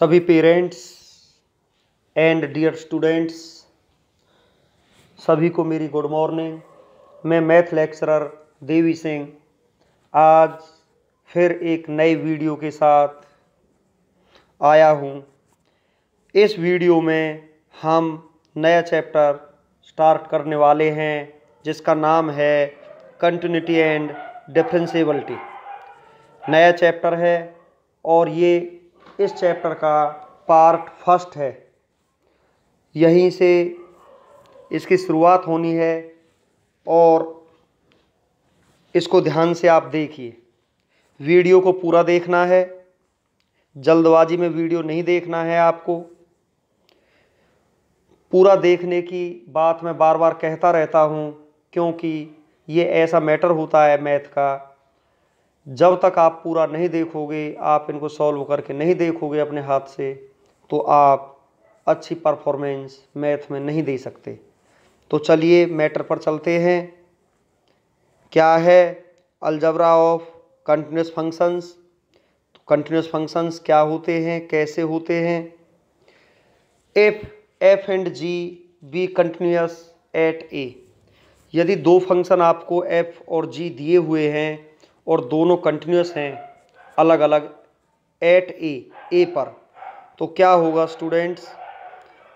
सभी parents and dear students, सभी को मेरी गुड मॉर्निंग। मैं मैथ लेक्चरर देवी सिंह। आज फिर एक नए वीडियो के साथ आया हूँ। इस वीडियो में हम नया चैप्टर स्टार्ट करने वाले हैं, जिसका नाम है कंटिन्यूटी एंड डिफ्रेंसिबिलिटी नया चैप्टर है और ये इस चैप्टर का पार्ट फ़र्स्ट है। यहीं से इसकी शुरुआत होनी है और इसको ध्यान से आप देखिए। वीडियो को पूरा देखना है। जल्दबाजी में वीडियो नहीं देखना है आपको। पूरा देखने की बात मैं बार बार कहता रहता हूँ, क्योंकि ये ऐसा मैटर होता है मैथ का जब तक आप पूरा नहीं देखोगे, आप इनको सॉल्व करके नहीं देखोगे अपने हाथ से तो आप अच्छी परफॉर्मेंस मैथ में नहीं दे सकते। तो चलिए मैटर पर चलते हैं। क्या है अलजबरा ऑफ़ कंटिन्यूस फ़ंक्शंस तो कंटिन्यूस फ़ंक्शंस क्या होते हैं, कैसे होते हैं? If f and g be continuous at a यदि दो फ़ंक्शन आपको एफ़ और जी दिए हुए हैं और दोनों कंटिन्यूस हैं अलग अलग एट ए ए पर। तो क्या होगा students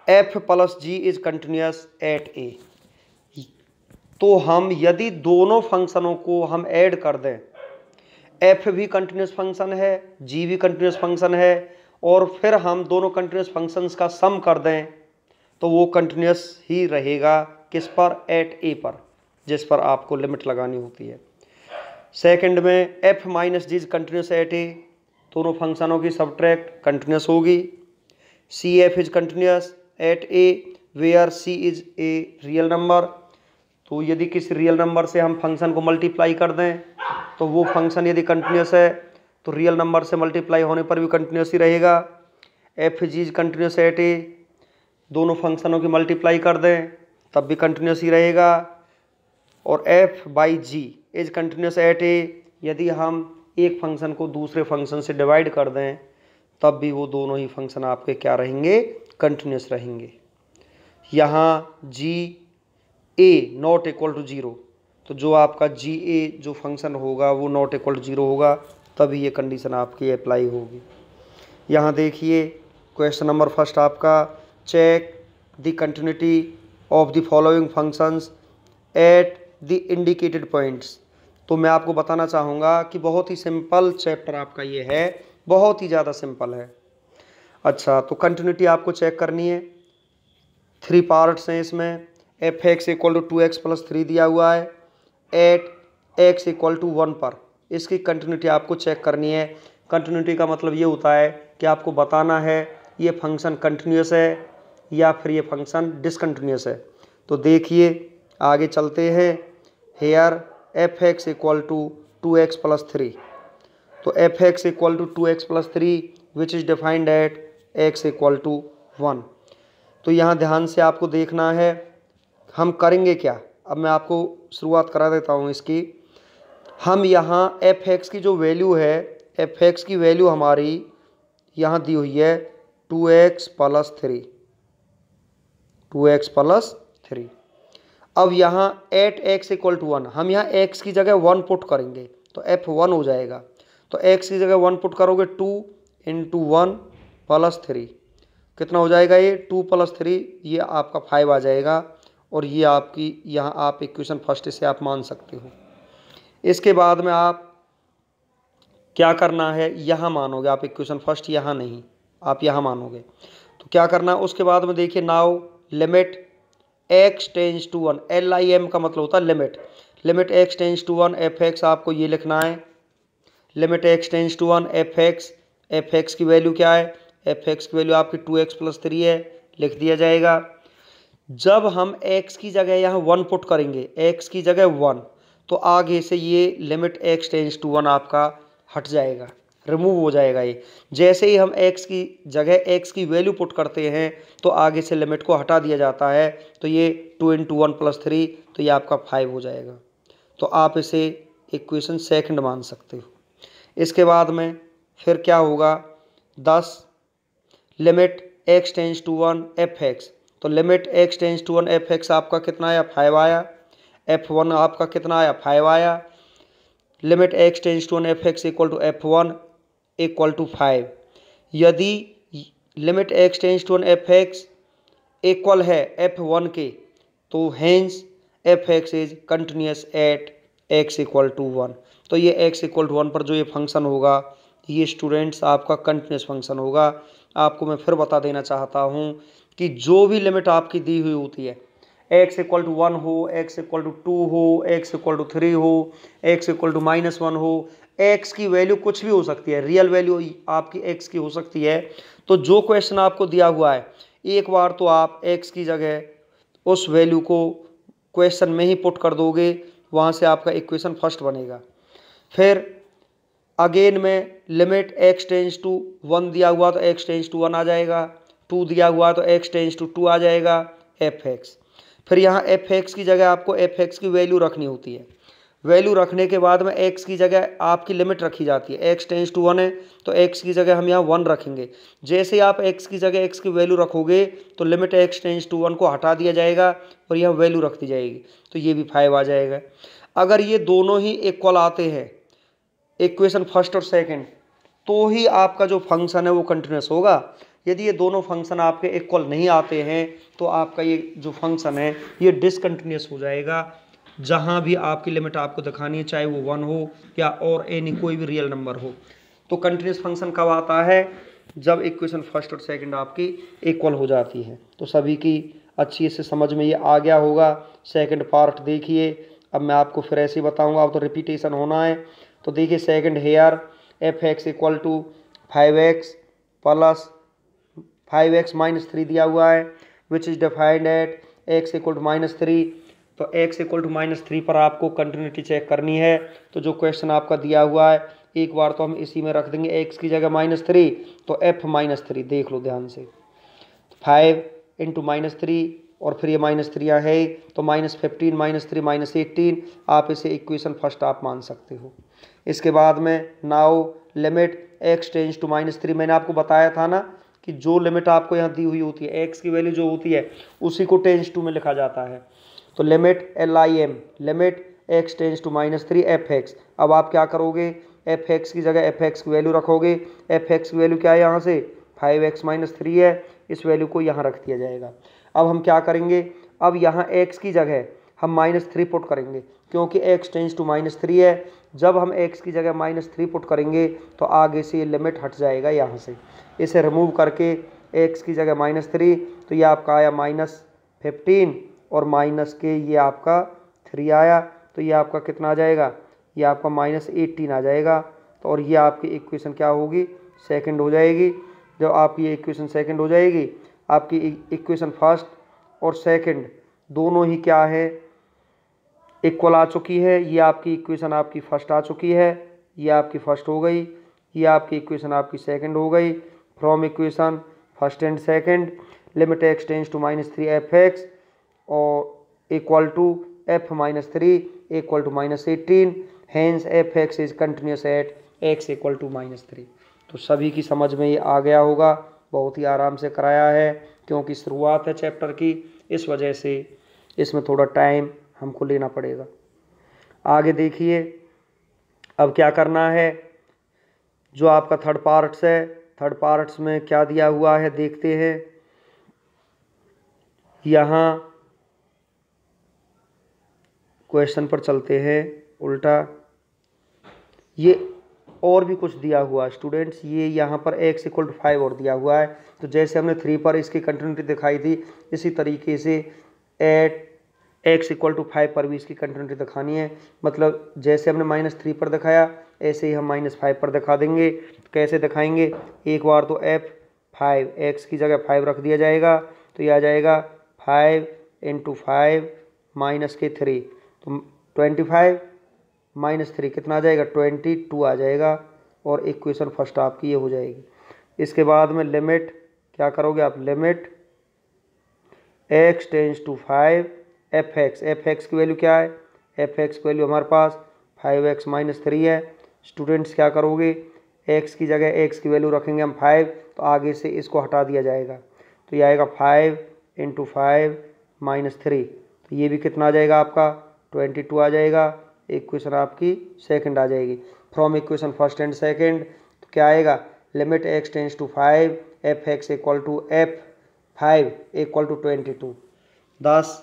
f plus g is continuous at a तो हम यदि दोनों फंक्शनों को हम ऐड कर दें एफ़ भी कंटिन्यूस फ़ंक्शन है जी भी कंटिन्यूस फ़ंक्शन है, और फिर हम दोनों कंटिन्यूस फ़ंक्शंस का सम कर दें तो वो कंटिन्यूस ही रहेगा किस पर? एट ए पर, जिस पर आपको लिमिट लगानी होती है। सेकंड में f minus g continuous at a दोनों फंक्शनों की सब्ट्रैक्ट कंटिन्यूस होगी। C f is continuous at a where c is a real number तो यदि किसी रियल नंबर से हम फ़ंक्शन को मल्टीप्लाई कर दें तो वो फ़ंक्शन यदि कंटिन्यूस है तो रियल नंबर से मल्टीप्लाई होने पर भी कंटिन्यूस ही रहेगा। F g is continuous at a दोनों फंक्शनों की मल्टीप्लाई कर दें, तब भी कंटिन्यूस ही रहेगा। और f by g is continuous at a. यदि हम एक फ़ंक्शन को दूसरे फ़ंक्शन से डिवाइड कर दें, तब भी वो दोनों ही फ़ंक्शन आपके क्या रहेंगे? कंटिन्यूस रहेंगे। यहाँ g a not equal to zero तो जो आपका जी ए जो फ़ंक्शन होगा, वो नॉट इक्वल टू ज़ीरो होगा, तभी ये कंडीशन आपकी अप्लाई होगी। यहाँ देखिए क्वेश्चन नंबर फ़र्स्ट आपका check the continuity of the following functions at the indicated points. तो मैं आपको बताना चाहूँगा कि बहुत ही सिंपल चैप्टर आपका ये है, बहुत ही ज़्यादा सिंपल है। अच्छा तो कंटिन्यूटी आपको चेक करनी है। थ्री पार्ट्स हैं इसमें। F x equal to two x plus three दिया हुआ है। At x equal to one पर। इसकी कंटिन्यूटी आपको चेक करनी है। कंटिन्यूटी का मतलब ये होता है कि आपको बताना है, ये फ़ंक्शन कंटिन्यूस है या फिर ये फ़ंक्शन डिसकंटिन्यूस है। तो देखिए, आगे चलते हैं। Here f x equal to two x plus three तो f x equal to two x plus three which is defined at x equal to one तो यहाँ ध्यान से आपको देखना है, हम करेंगे क्या? अब मैं आपको शुरुआत करा देता हूँ इसकी। हम यहाँ एफ़ एक्स की जो वैल्यू है एफ़ एक्स की वैल्यू हमारी यहाँ दी हुई है two x plus three two x plus अब यहाँ at x equal to one हम यहाँ एक्स की जगह वन पुट करेंगे तो एफ़ वन हो जाएगा। तो एक्स की जगह वन पुट करोगे two into one plus three कितना हो जाएगा ये? टू प्लस थ्री ये आपका फाइव आ जाएगा, और ये आपकी, यहाँ आप इक्वेशन फ़र्स्ट से आप मान सकते हो। इसके बाद में आप क्या करना है? यहाँ मानोगे, आप इक्वेशन फ़र्स्ट यहाँ नहीं, आप यहाँ मानोगे। तो क्या करना है? उसके बाद में देखिए now limit x tends to one L I M का मतलब होता है limit limit x tends to one f x आपको ये लिखना है. Limit x tends to one f x f x की वैल्यू क्या है? एफ़ एक्स की वैल्यू आपकी टू एक्स प्लस थ्री है. लिख दिया जाएगा. जब हम एक्स की जगह यहाँ वन पुट करेंगे एक्स की जगह वन तो आगे से ये limit x tends to one आपका हट जाएगा. रिमूव हो जाएगा ये। जैसे ही हम x की जगह x की वैल्यू पुट करते हैं तो आगे से लिमिट को हटा दिया जाता है। तो ये two into one plus three तो ये आपका फाइव हो जाएगा। तो आप इसे इक्वेशन सेकंड मान सकते हो। इसके बाद में फिर क्या होगा? Thus limit x tends to one f x तो limit x tends to one f x आपका कितना आया? फाइव आया। एफ़ वन आपका कितना आया? फाइव आया। Limit x tends to one f x equal to f one equal to five यदि limit x tends to one f x equal है एफ़ वन के तो hence f x is continuous at x equal to one तो ये x equal to one पर जो ये function होगा, ये स्टूडेंट्स आपका कंटिन्यूस फ़ंक्शन होगा। आपको मैं फिर बता देना चाहता हूँ कि जो भी लिमिट आपकी दी हुई होती है एक्स इक्वल टू वन हो एक्स इक्वल टू टू हो एक्स इक्वल टू थ्री हो x equal to minus one हो एक्स की वैल्यू कुछ भी हो सकती है रियल वैल्यू आपकी एक्स की हो सकती है। तो जो क्वेश्चन आपको दिया हुआ है, एक बार तो आप एक्स की जगह उस वैल्यू को क्वेश्चन में ही पुट कर दोगे, वहाँ से आपका इक्वेशन फ़र्स्ट बनेगा। फिर अगेन में limit x tends to one दिया हुआ तो एक्स टेंस टू वन आ जाएगा टू दिया हुआ तो एक्स टेंस टू टू आ जाएगा एफ़ एक्स फिर यहाँ एफ़ एक्स की जगह आपको एफ़ एक्स की वैल्यू रखनी होती है। वैल्यू रखने के बाद में एक्स की जगह आपकी लिमिट रखी जाती है। एक्स टेंस टू वन है तो एक्स की जगह हम यहाँ वन रखेंगे। जैसे आप एक्स की जगह एक्स की वैल्यू रखोगे तो limit x tends to one को हटा दिया जाएगा और यहाँ वैल्यू रख दी जाएगी। तो ये भी फाइव आ जाएगा। अगर ये दोनों ही इक्वल आते हैं इक्वेशन फ़र्स्ट और सेकेंड तो ही आपका जो फ़ंक्शन है वो कंटिन्यूस होगा। यदि ये दोनों फ़ंक्शन आपके इक्वल नहीं आते हैं तो आपका ये जो फ़ंक्शन है, ये डिसकंटिन्यूस हो जाएगा। जहाँ भी आपकी लिमिट आपको दिखानी है, चाहे वो वन हो या और एनी कोई भी रियल नंबर हो। तो कंटिन्यूस फ़ंक्शन कब आता है? जब इक्वेशन फ़र्स्ट और सेकंड आपकी इक्वल हो जाती है। तो सभी की अच्छी से समझ में ये आ गया होगा। सेकंड पार्ट देखिए। अब मैं आपको फिर ऐसे ही बताऊँगा। अब तो रिपीटेशन होना है। तो देखिए second here f x equal to five x plus five x minus three दिया हुआ है which is defined at x equal to minus three तो x equal to minus three पर आपको कंटिन्यूटी चेक करनी है। तो जो क्वेश्चन आपका दिया हुआ है, एक बार तो हम इसी में रख देंगे एक्स की जगह माइनस थ्री तो एफ़ माइनस थ्री देख लो ध्यान से। फाइव इंटू माइनस थ्री और फिर ये माइनस थ्री यहाँ है तो minus fifteen minus three minus eighteen आप इसे इक्वेशन फ़र्स्ट आप मान सकते हो। इसके बाद में now limit x tends to minus three मैंने आपको बताया था ना कि जो लिमिट आपको यहाँ दी हुई होती है एक्स की वैल्यू जो होती है, उसी को टेंस टू में लिखा जाता है। तो limit L I M limit x tends to minus three f x अब आप क्या करोगे? एफ़ एक्स की जगह एफ़ एक्स की वैल्यू रखोगे। एफ़ एक्स की वैल्यू क्या है यहाँ से? फाइव एक्स माइनस थ्री है। इस वैल्यू को यहाँ रख दिया जाएगा। अब हम क्या करेंगे? अब यहाँ एक्स की जगह हम माइनस थ्री पुट करेंगे, क्योंकि x tends to minus three है। जब हम एक्स की जगह माइनस थ्री पुट करेंगे तो आगे से ये लिमिट हट जाएगा यहाँ से। इसे रिमूव करके एक्स की जगह माइनस थ्री तो ये आपका आया माइनस फिफ्टीन और माइनस के ये आपका थ्री आया तो ये आपका कितना आ जाएगा? ये आपका माइनस एटीन आ जाएगा। तो और ये आपकी इक्वेशन क्या होगी? सेकंड हो जाएगी। जब आपकी ये इक्वेशन सेकंड हो जाएगी, आपकी इक्वेशन फ़र्स्ट और सेकंड दोनों ही क्या है? इक्वल आ चुकी है। ये आपकी इक्वेशन आपकी फ़र्स्ट आ चुकी है। ये आपकी फ़र्स्ट हो गई। ये आपकी इक्वेशन आपकी सेकंड हो गई। From equation first and second limit x tends to minus three f x और equal to f minus three equal to minus eighteen hence f x is continuous at x equal to minus three तो सभी की समझ में ये आ गया होगा। बहुत ही आराम से कराया है, क्योंकि शुरुआत है चैप्टर की। इस वजह से इसमें थोड़ा टाइम हमको लेना पड़ेगा। आगे देखिए, अब क्या करना है? जो आपका थर्ड पार्ट्स है थर्ड पार्ट्स में क्या दिया हुआ है, देखते हैं। यहाँ क्वेश्चन पर चलते हैं, उल्टा। ये और भी कुछ दिया हुआ है। स्टूडेंट्स ये यहाँ पर एक्स इक्वल टू फाइव और दिया हुआ है। तो जैसे हमने थ्री पर इसकी कंटिन्यूटी दिखाई थी इसी तरीके से at x equal to five पर भी इसकी कंटिन्यूटी दिखानी है। मतलब जैसे हमने माइनस थ्री पर दिखाया, ऐसे ही हम माइनस फाइव पर दिखा देंगे। कैसे दिखाएँगे? एक बार तो एफ़ फाइव एक्स की जगह फाइव रख दिया जाएगा। तो ये आ जाएगा फाइव इंटू फाइव माइनस के थ्री तो ट्वेंटी फाइव माइनस थ्री कितना आ जाएगा? ट्वेंटी टू आ जाएगा और इक्वेशन फ़र्स्ट आपकी ये हो जाएगी। इसके बाद में लिमिट क्या करोगे आप? Limit x tends to five f x f x की वैल्यू क्या है? एफ़ एक्स की वैल्यू हमारे पास फाइव एक्स माइनस थ्री है। स्टूडेंट्स क्या करोगे? एक्स की जगह एक्स की वैल्यू रखेंगे हम फाइव तो आगे से इसको हटा दिया जाएगा। तो ये आएगा five into five minus three तो ये भी कितना आ जाएगा आपका? ट्वेंटी टू आ जाएगा इक्वेशन आपकी सेकंड आ जाएगी। From equation first and second तो क्या आएगा? Limit x tends to five f x equal to f five equal to twenty two thus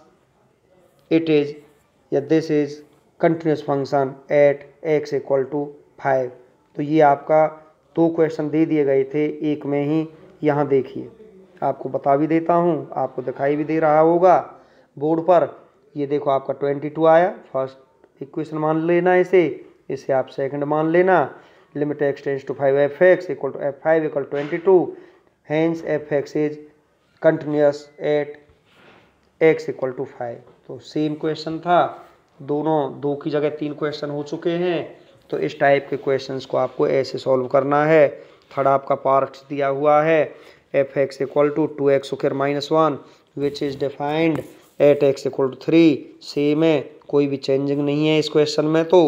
it is या this is continuous function at x equal to five तो ये आपका दो question दे दिए गए थे, एक में ही यहाँ देखिए। आपको बता भी देता हूँ, आपको दिखाई भी दे रहा होगा। बोर्ड पर ये देखो आपका ट्वेंटी टू आया। फ़र्स्ट इक्वेशन मान लेना इसे। इसे आप सेकंड मान लेना। Limit x tends to five f x equal to f five equal twenty two hence f x is continuous at x equal to five तो सेम क्वेश्चन था। दोनों, दो की जगह तीन क्वेश्चन हो चुके हैं। तो इस टाइप के क्वेश्चंस को आपको ऐसे सॉल्व करना है। थर्ड आपका पार्ट दिया हुआ है। F x equal to two x square minus one which is defined at x equal to three same है, कोई भी चेंजिंग नहीं है इस क्वेश्चन में तो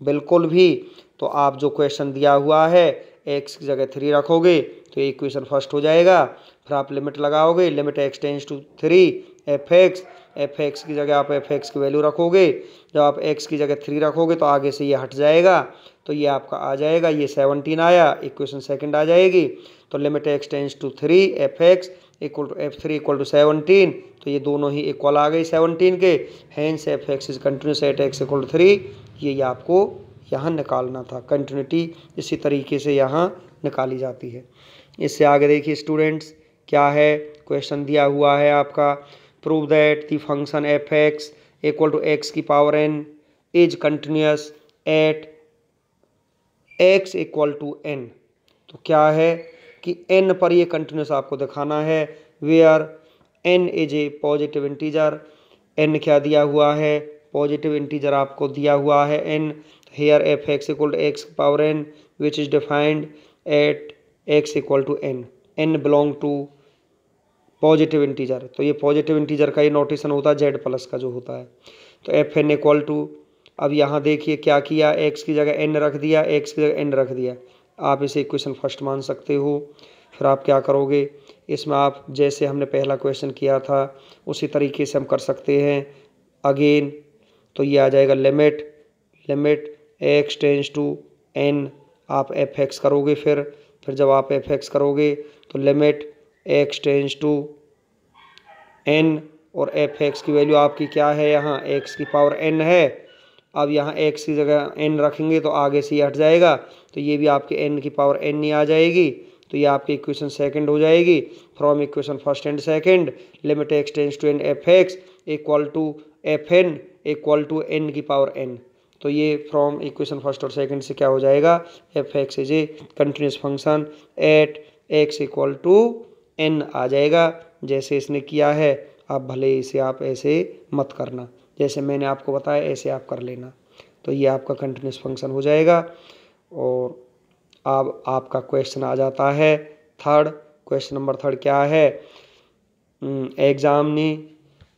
बिल्कुल भी। तो आप जो क्वेश्चन दिया हुआ है एक्स की जगह थ्री रखोगे तो इक्वेशन फ़र्स्ट हो जाएगा। फिर आप लिमिट लगाओगे limit x tends to three f x f x की जगह आप एफ़ एक्स की वैल्यू रखोगे। जब आप एक्स की जगह थ्री रखोगे तो आगे से ये हट जाएगा तो ये आपका आ जाएगा, ये सेवनटीन आया इक्वेशन सेकंड आ जाएगी। तो limit x tends to three f x equal to f three equal to seventeen तो ये दोनों ही इक्वल आ गई सेवनटीन के। Hence f x is continuous at x equal to three ये आपको यहाँ निकालना था। कंटिन्यूटी इसी तरीके से यहाँ निकाली जाती है। इससे आगे देखिए स्टूडेंट्स क्या है? क्वेश्चन दिया हुआ है आपका। Prove that the function f x equal to x की power n is continuous at x equal to n तो क्या है? कि एन पर ये कंटिन्यूस आपको दिखाना है where n is a positive integer n क्या दिया हुआ है? पॉजिटिव इंटीजर आपको दिया हुआ है and here f x equal x power n which is defined at x equal to n n belong to positive integer तो ये पॉजिटिव इंटीजर का ये नोटेशन होता है जेड प्लस का जो होता है। तो एफ़ एन इक्वल टू अब यहाँ देखिए क्या किया एक्स की जगह एन रख दिया एक्स की जगह एन रख दिया। आप इसे इक्वेशन फ़र्स्ट मान सकते हो। फिर आप क्या करोगे? इसमें आप जैसे हमने पहला क्वेश्चन किया था, उसी तरीके से हम कर सकते हैं। अगेन तो ये आ जाएगा limit limit x tends to n आप एफ़ एक्स करोगे फिर। फिर जब आप एफ़ एक्स करोगे तो limit x tends to n और एफ़ एक्स की वैल्यू आपकी क्या है? यहाँ एक्स की पावर एन है। अब यहाँ एक्स की जगह एन रखेंगे तो आगे से हट जाएगा तो ये भी आपके एन की पावर एन नहीं आ जाएगी तो ये आपकी इक्वेशन सेकंड हो जाएगी। From equation first and second limit x tends to n f x equal to f n equal to n की पावर एन तो ये फ्रॉम इक्वेशन फ़र्स्ट और सेकंड से क्या हो जाएगा? F x is a continuous function at x equal to n आ जाएगा, जैसे इसने किया है। आप भले इसे आप ऐसे मत करना। जैसे मैंने आपको बताया, ऐसे आप कर लेना। तो ये आपका कंटिन्यूस फ़ंक्शन हो जाएगा और अब आपका क्वेश्चन आ जाता है थर्ड क्वेश्चन नंबर थर्ड क्या है? Examine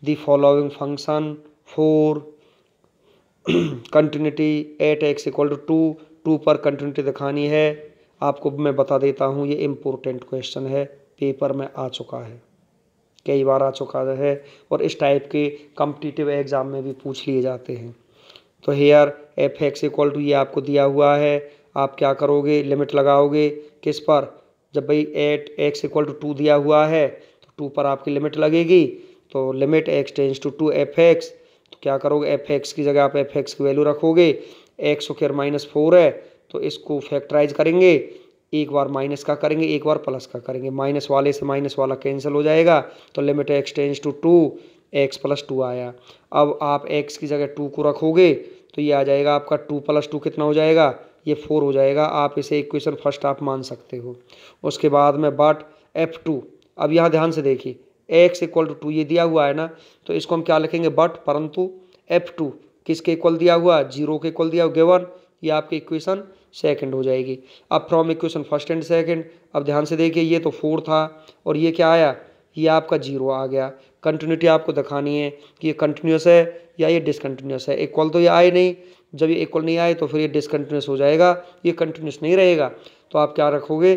the following function for continuity at x equal to two two पर कंटिन्यूटी दिखानी है। आपको मैं बता देता हूँ, ये इम्पोर्टेंट क्वेश्चन है पेपर में आ चुका है। कई बार आ चुका है और इस टाइप के कम्पिटिटिव एग्ज़ाम में भी पूछ लिए जाते हैं। तो here f x equal to ये आपको दिया हुआ है। आप क्या करोगे? लिमिट लगाओगे। किस पर? जब भाई at x equal to two दिया हुआ है तो टू पर आपकी लिमिट लगेगी। तो limit x tends to two f x तो क्या करोगे? एफ़ एक्स की जगह आप एफ़ एक्स की वैल्यू रखोगे। एक्स स्क्र माइनस फोर है तो इसको फैक्टराइज करेंगे। एक बार माइनस का करेंगे, एक बार प्लस का करेंगे। माइनस वाले से माइनस वाला कैंसिल हो जाएगा तो limit x tends to two x plus two आया। अब आप एक्स की जगह टू को रखोगे तो ये आ जाएगा आपका टू प्लस टू कितना हो जाएगा? ये फोर हो जाएगा। आप इसे इक्वेशन फ़र्स्ट आप मान सकते हो। उसके बाद में बट एफ़ टू अब यहाँ ध्यान से देखिए एक्स इक्वल टू टू ये दिया हुआ है ना? तो इसको हम क्या लिखेंगे? बट परंतु एफ़ टू किसके इक्वल दिया हुआ? ज़ीरो के इक्वल दिया हुआ। गेवन ये आपके इक्वेशन सेकंड हो जाएगी। अब from equation first and second अब ध्यान से देखिए, ये तो फोर था और ये क्या आया? ये आपका ज़ीरो आ गया। कंटिन्यूटी आपको दिखानी है कि ये कंटिन्यूस है या ये डिसकंटिन्यूस है। इक्वल तो ये आए नहीं। जब ये इक्वल नहीं आए तो फिर ये डिसकंटिन्यूस हो जाएगा। ये कंटिन्यूस नहीं रहेगा। तो आप क्या रखोगे?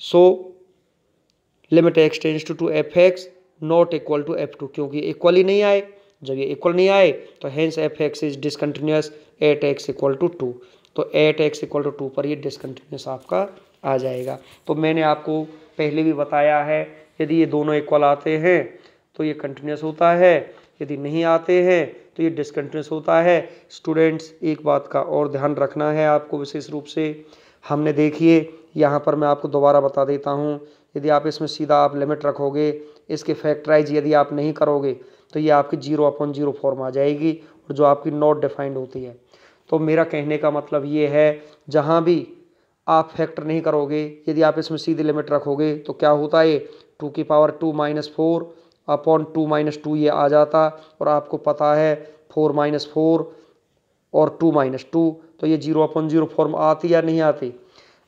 So limit x tends to two f x not equal to f two क्योंकि इक्वल ही नहीं आए। जब ये इक्वल नहीं आए तो hence f x is discontinuous at x equal to two तो at x equal to two पर ये डिसकंटिन्यूस आपका आ जाएगा। तो मैंने आपको पहले भी बताया है, यदि ये दोनों इक्वल आते हैं तो ये कंटिन्यूस होता है। यदि नहीं आते हैं तो ये डिसकंटिन्यूस होता है। स्टूडेंट्स एक बात का और ध्यान रखना है आपको विशेष रूप से। हमने देखिए, यहाँ पर मैं आपको दोबारा बता देता हूँ, यदि आप इसमें सीधा आप लिमिट रखोगे, इसके फैक्टराइज यदि आप नहीं करोगे तो ये आपकी ज़ीरो अपॉन ज़ीरो फॉर्म आ जाएगी और जो आपकी नॉट डिफाइंड होती है। तो मेरा कहने का मतलब ये है, जहाँ भी आप फैक्टर नहीं करोगे, यदि आप इसमें सीधी लिमिट रखोगे तो क्या होता है टू की power two minus four upon two minus two ये आ जाता और आपको पता है फोर माइनस फोर और टू माइनस टू तो ये ज़ीरो अपॉन ज़ीरो फॉर्म आती या नहीं आती?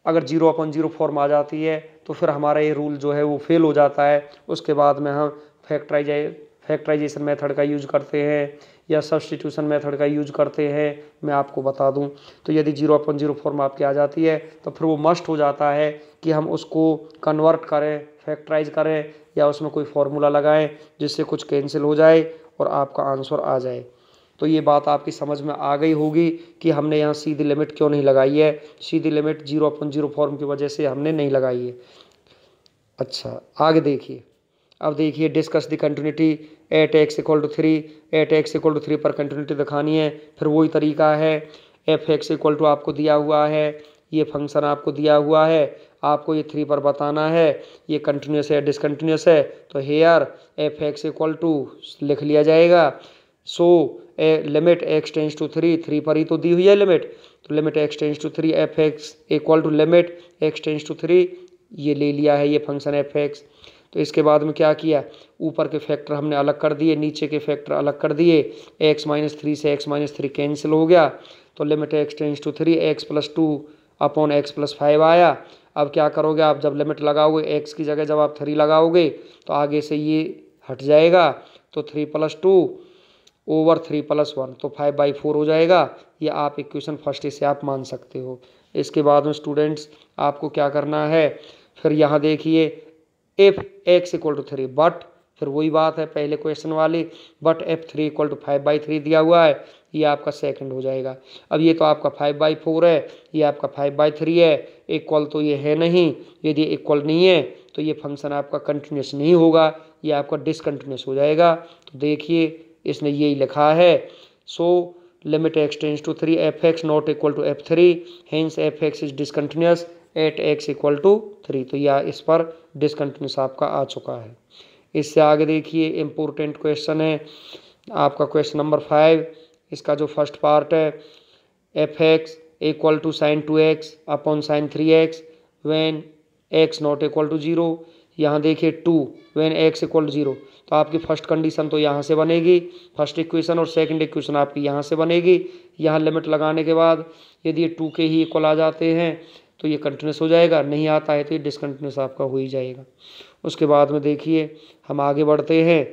अगर ज़ीरो अपॉन ज़ीरो फॉर्म आ जाती है तो फिर हमारा ये रूल जो है वो फेल हो जाता है। उसके बाद में हम फैक्टराइजाइ फैक्टराइजेशन मेथड का यूज़ करते हैं। या सब्सटीट्यूशन मेथड का यूज़ करते हैं, मैं आपको बता दूँ। तो यदि ज़ीरो अपन ज़ीरो फॉर्म आपकी आ जाती है तो फिर वो मस्ट हो जाता है कि हम उसको कन्वर्ट करें फैक्टराइज करें या उसमें कोई फार्मूला लगाएँ जिससे कुछ कैंसिल हो जाए और आपका आंसर आ जाए। तो ये बात आपकी समझ में आ गई होगी कि हमने यहाँ सीधी लिमिट क्यों नहीं लगाई है। सीधी limit zero upon zero form की वजह से हमने नहीं लगाई है। अच्छा आगे देखिए। अब देखिए discuss the continuity at x equal to three, at x equal to three पर कंटिन्यूटी दिखानी है, फिर वही तरीका है। एफ़ एक्स इक्वल टू आपको दिया हुआ है, ये फ़ंक्शन आपको दिया हुआ है, आपको ये थ्री पर बताना है, ये कंटिन्यूस है डिसकंटिन्यूस है तो here f x equal to लिख लिया जाएगा। So a limit x tends to three three पर ही तो दी हुई है लिमिट तो limit x tends to three f x equal to limit x tends to three ये ले लिया है ये फ़ंक्शन एफ़ एक्स। तो इसके बाद में क्या किया? ऊपर के फैक्टर हमने अलग कर दिए, नीचे के फैक्टर अलग कर दिए। एक्स माइनस थ्री से एक्स माइनस थ्री कैंसिल हो गया। तो limit x tends to three x plus two upon x plus five आया। अब क्या करोगे आप? जब लिमिट लगाओगे एक्स की जगह जब आप थ्री लगाओगे तो आगे से ये हट जाएगा। तो three plus two over three plus one तो फाइव बाई फोर हो जाएगा। ये आप इक्वेशन फ़र्स्ट से आप मान सकते हो। इसके बाद में स्टूडेंट्स आपको क्या करना है? फिर यहाँ देखिए f x equal to three but फिर वही बात है पहले क्वेश्चन वाली but f three equal to five by three दिया हुआ है, ये आपका सेकंड हो जाएगा। अब ये तो आपका फाइव बाई फोर है, ये आपका फाइव बाई थ्री है इक्वल तो ये है नहीं, यदि इक्वल नहीं है तो ये फ़ंक्शन आपका कंटिन्यूस नहीं होगा, ये आपका डिसकंटिन्यूस हो जाएगा। तो देखिए, इसने यही लिखा है। So limit x tends to three f x not equal to f three hence f x is discontinuous at x equal to three तो यह इस पर डिसकंटिन्यूस आपका आ चुका है। इससे आगे देखिए इम्पोर्टेंट क्वेश्चन है। आपका क्वेश्चन नंबर फाइव इसका जो फ़र्स्ट पार्ट है f x equal to sine two x upon sine three x when x not equal to zero यहाँ देखिए two when x equal to zero तो आपकी फ़र्स्ट कंडीशन तो यहाँ से बनेगी। फ़र्स्ट इक्वेशन और सेकंड इक्वेशन आपकी यहाँ से बनेगी। यहाँ लिमिट लगाने के बाद यदि टू के ही इक्वल आ जाते हैं तो ये कंटिन्यूस हो जाएगा, नहीं आता है तो ये डिसकंटिन्यूस आपका हो ही जाएगा। उसके बाद में देखिए, हम आगे बढ़ते हैं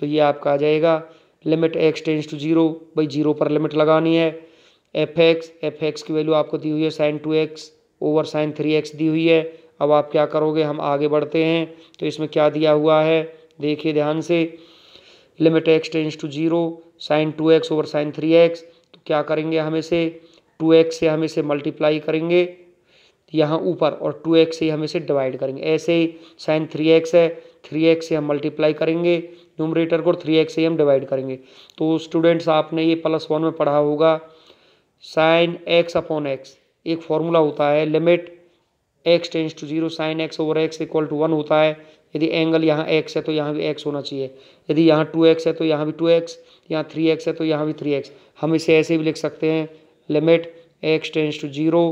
तो ये आपका आ जाएगा limit x tends to zero भाई ज़ीरो पर लिमिट लगानी है। एफ़ एक्स एफ़ एक्स की वैल्यू आपको दी हुई है sine two x over sine three x दी हुई है। अब आप क्या करोगे, हम आगे बढ़ते हैं तो इसमें क्या दिया हुआ है, देखिए ध्यान से limit x tends to zero sine two x over sine three x तो क्या करेंगे हम इसे टू एक्स से हम इसे मल्टीप्लाई करेंगे। यहाँ ऊपर और टू एक्स से हम इसे डिवाइड करेंगे। ऐसे ही साइन थ्री एक्स है थ्री एक्स से हम मल्टीप्लाई करेंगे न्यूमरेटर को थ्री एक्स से हम डिवाइड करेंगे। तो स्टूडेंट्स आपने ये प्लस वन में पढ़ा होगा। साइन एक्स अपॉन एक्स एक फॉर्मूला होता है limit x tends to zero sine x over x equal to one होता है। यदि एंगल यहाँ एक्स है तो यहाँ भी एक्स होना चाहिए। यदि यहाँ टू एक्स है तो यहाँ भी टू एक्स यहाँ थ्री एक्स है तो यहाँ भी थ्री एक्स हम इसे ऐसे भी लिख सकते हैं limit x tends to zero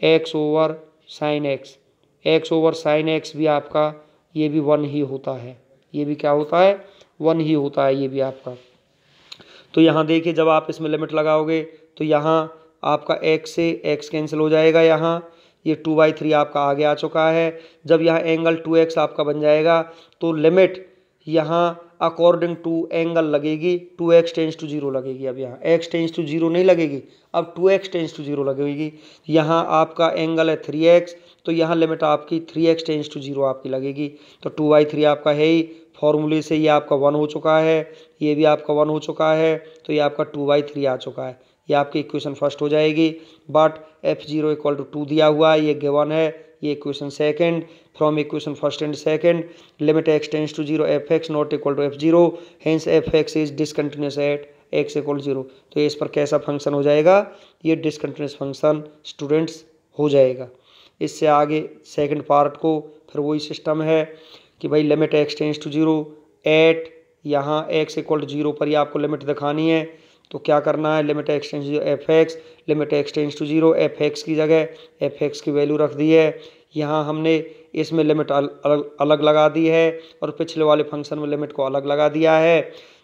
x over sine x x over sine x भी आपका, ये भी वन ही होता है। ये भी क्या होता है? वन ही होता है ये भी आपका। तो यहाँ देखिए, जब आप इसमें लिमिट लगाओगे तो यहाँ आपका एक्स से एक्स कैंसिल हो जाएगा यहाँ। ये टू बाई थ्री आपका आगे आ चुका है। जब यहाँ एंगल टू एक्स आपका बन जाएगा तो लिमिट यहाँ अकॉर्डिंग टू एंगल लगेगी two x tends to zero लगेगी अब यहाँ। एक्स टेंस टू ज़ीरो नहीं लगेगी, अब two x tends to zero लगेगी। यहाँ आपका एंगल है थ्री एक्स तो यहाँ लिमिट आपकी three x tends to zero आपकी लगेगी। तो टू बाई थ्री आपका है ही। फॉर्मूले से ये आपका वन हो चुका है, ये भी आपका वन हो चुका है तो ये आपका टू बाई थ्री आ चुका है। ये आपकी इक्वेशन फ़र्स्ट हो जाएगी but f zero equal to two दिया हुआ है, ये गिवन है, ये equation second and second limit x tends to zero f x not equal to f zero hence f x is discontinuous at x equal zero तो इस पर कैसा फ़ंक्शन हो जाएगा? ये डिसकंटिन्यूस फ़ंक्शन स्टूडेंट्स हो जाएगा। इससे आगे सेकंड पार्ट को फिर वही सिस्टम है कि भाई limit x tends to zero at यहाँ एक्स इक्वल टू ज़ीरो पर ही आपको लिमिट दिखानी है। तो क्या करना है? Limit x tends zero f x limit x tends to zero f x की जगह एफ़ एक्स की वैल्यू रख दी है। यहाँ हमने इसमें लिमिट अलग अलग लगा दी है और पिछले वाले फ़ंक्शन में लिमिट को अलग लगा दिया है।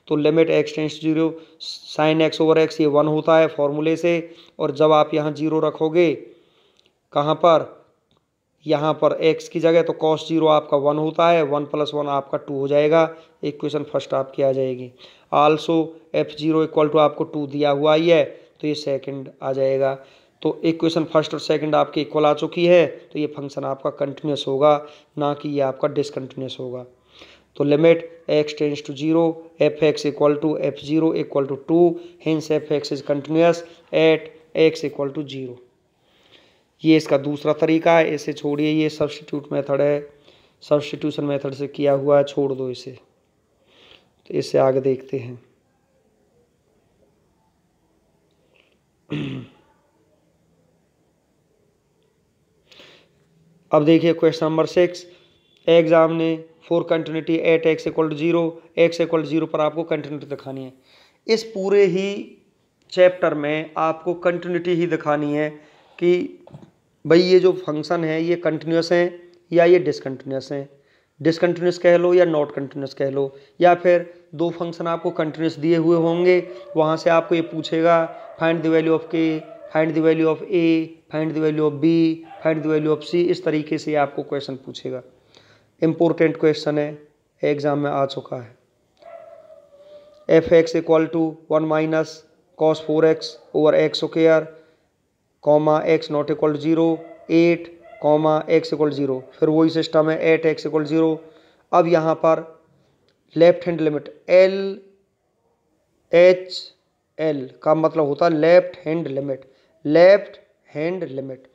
तो limit x tends zero sine x over x ये वन होता है फॉर्मूले से। और जब आप यहाँ ज़ीरो रखोगे, कहाँ पर? यहाँ पर x की जगह तो कॉस ज़ीरो आपका वन होता है, वन प्लस वन आपका टू हो जाएगा। इक्वेशन फ़र्स्ट आपकी आ जाएगी। Also f zero equal to आपको टू दिया हुआ ही है तो ये सेकंड आ जाएगा। तो इक्वेशन फ़र्स्ट और सेकंड आपकी इक्वल आ चुकी है तो ये फ़ंक्शन आपका कंटिन्यूस होगा, ना कि ये आपका डिसकंटिन्यूस होगा। तो limit x tends to zero f x equal to f zero equal to two hence f x is continuous at x equal to zero ये इसका दूसरा तरीका है, इसे छोड़िए, ये सब्सटीट्यूट मेथड है। सब्सटीट्यूशन मेथड से किया हुआ है, छोड़ दो इसे। तो इसे आगे देखते हैं। अब देखिए question number six examine for continuity at x equal to zero x equal to zero पर आपको कंटिन्यूटी दिखानी है। इस पूरे ही चैप्टर में आपको कंटिन्यूटी ही दिखानी है कि भाई ये जो फ़ंक्शन है, ये कंटिन्यूस हैं या ये डिसकंटिन्यूस हैं? डिसकंटिन्यूस कह लो या नॉट कंटिन्यूस कह लो? या फिर दो फ़ंक्शन आपको कंटिन्यूस दिए हुए होंगे, वहाँ से आपको ये पूछेगा find the value of k find the value of a find the value of b find the value of c इस तरीके से आपको क्वेश्चन पूछेगा। इम्पोर्टेंट क्वेश्चन है एग्ज़ाम में आ चुका है। F x equal to one minus cos four x over x square comma x not equal to zero at comma x equal zero फिर वही सिस्टम है एट एक्स इक्वल ज़ीरो अब यहाँ पर left hand limit L H L का मतलब होता है left hand limit left hand limit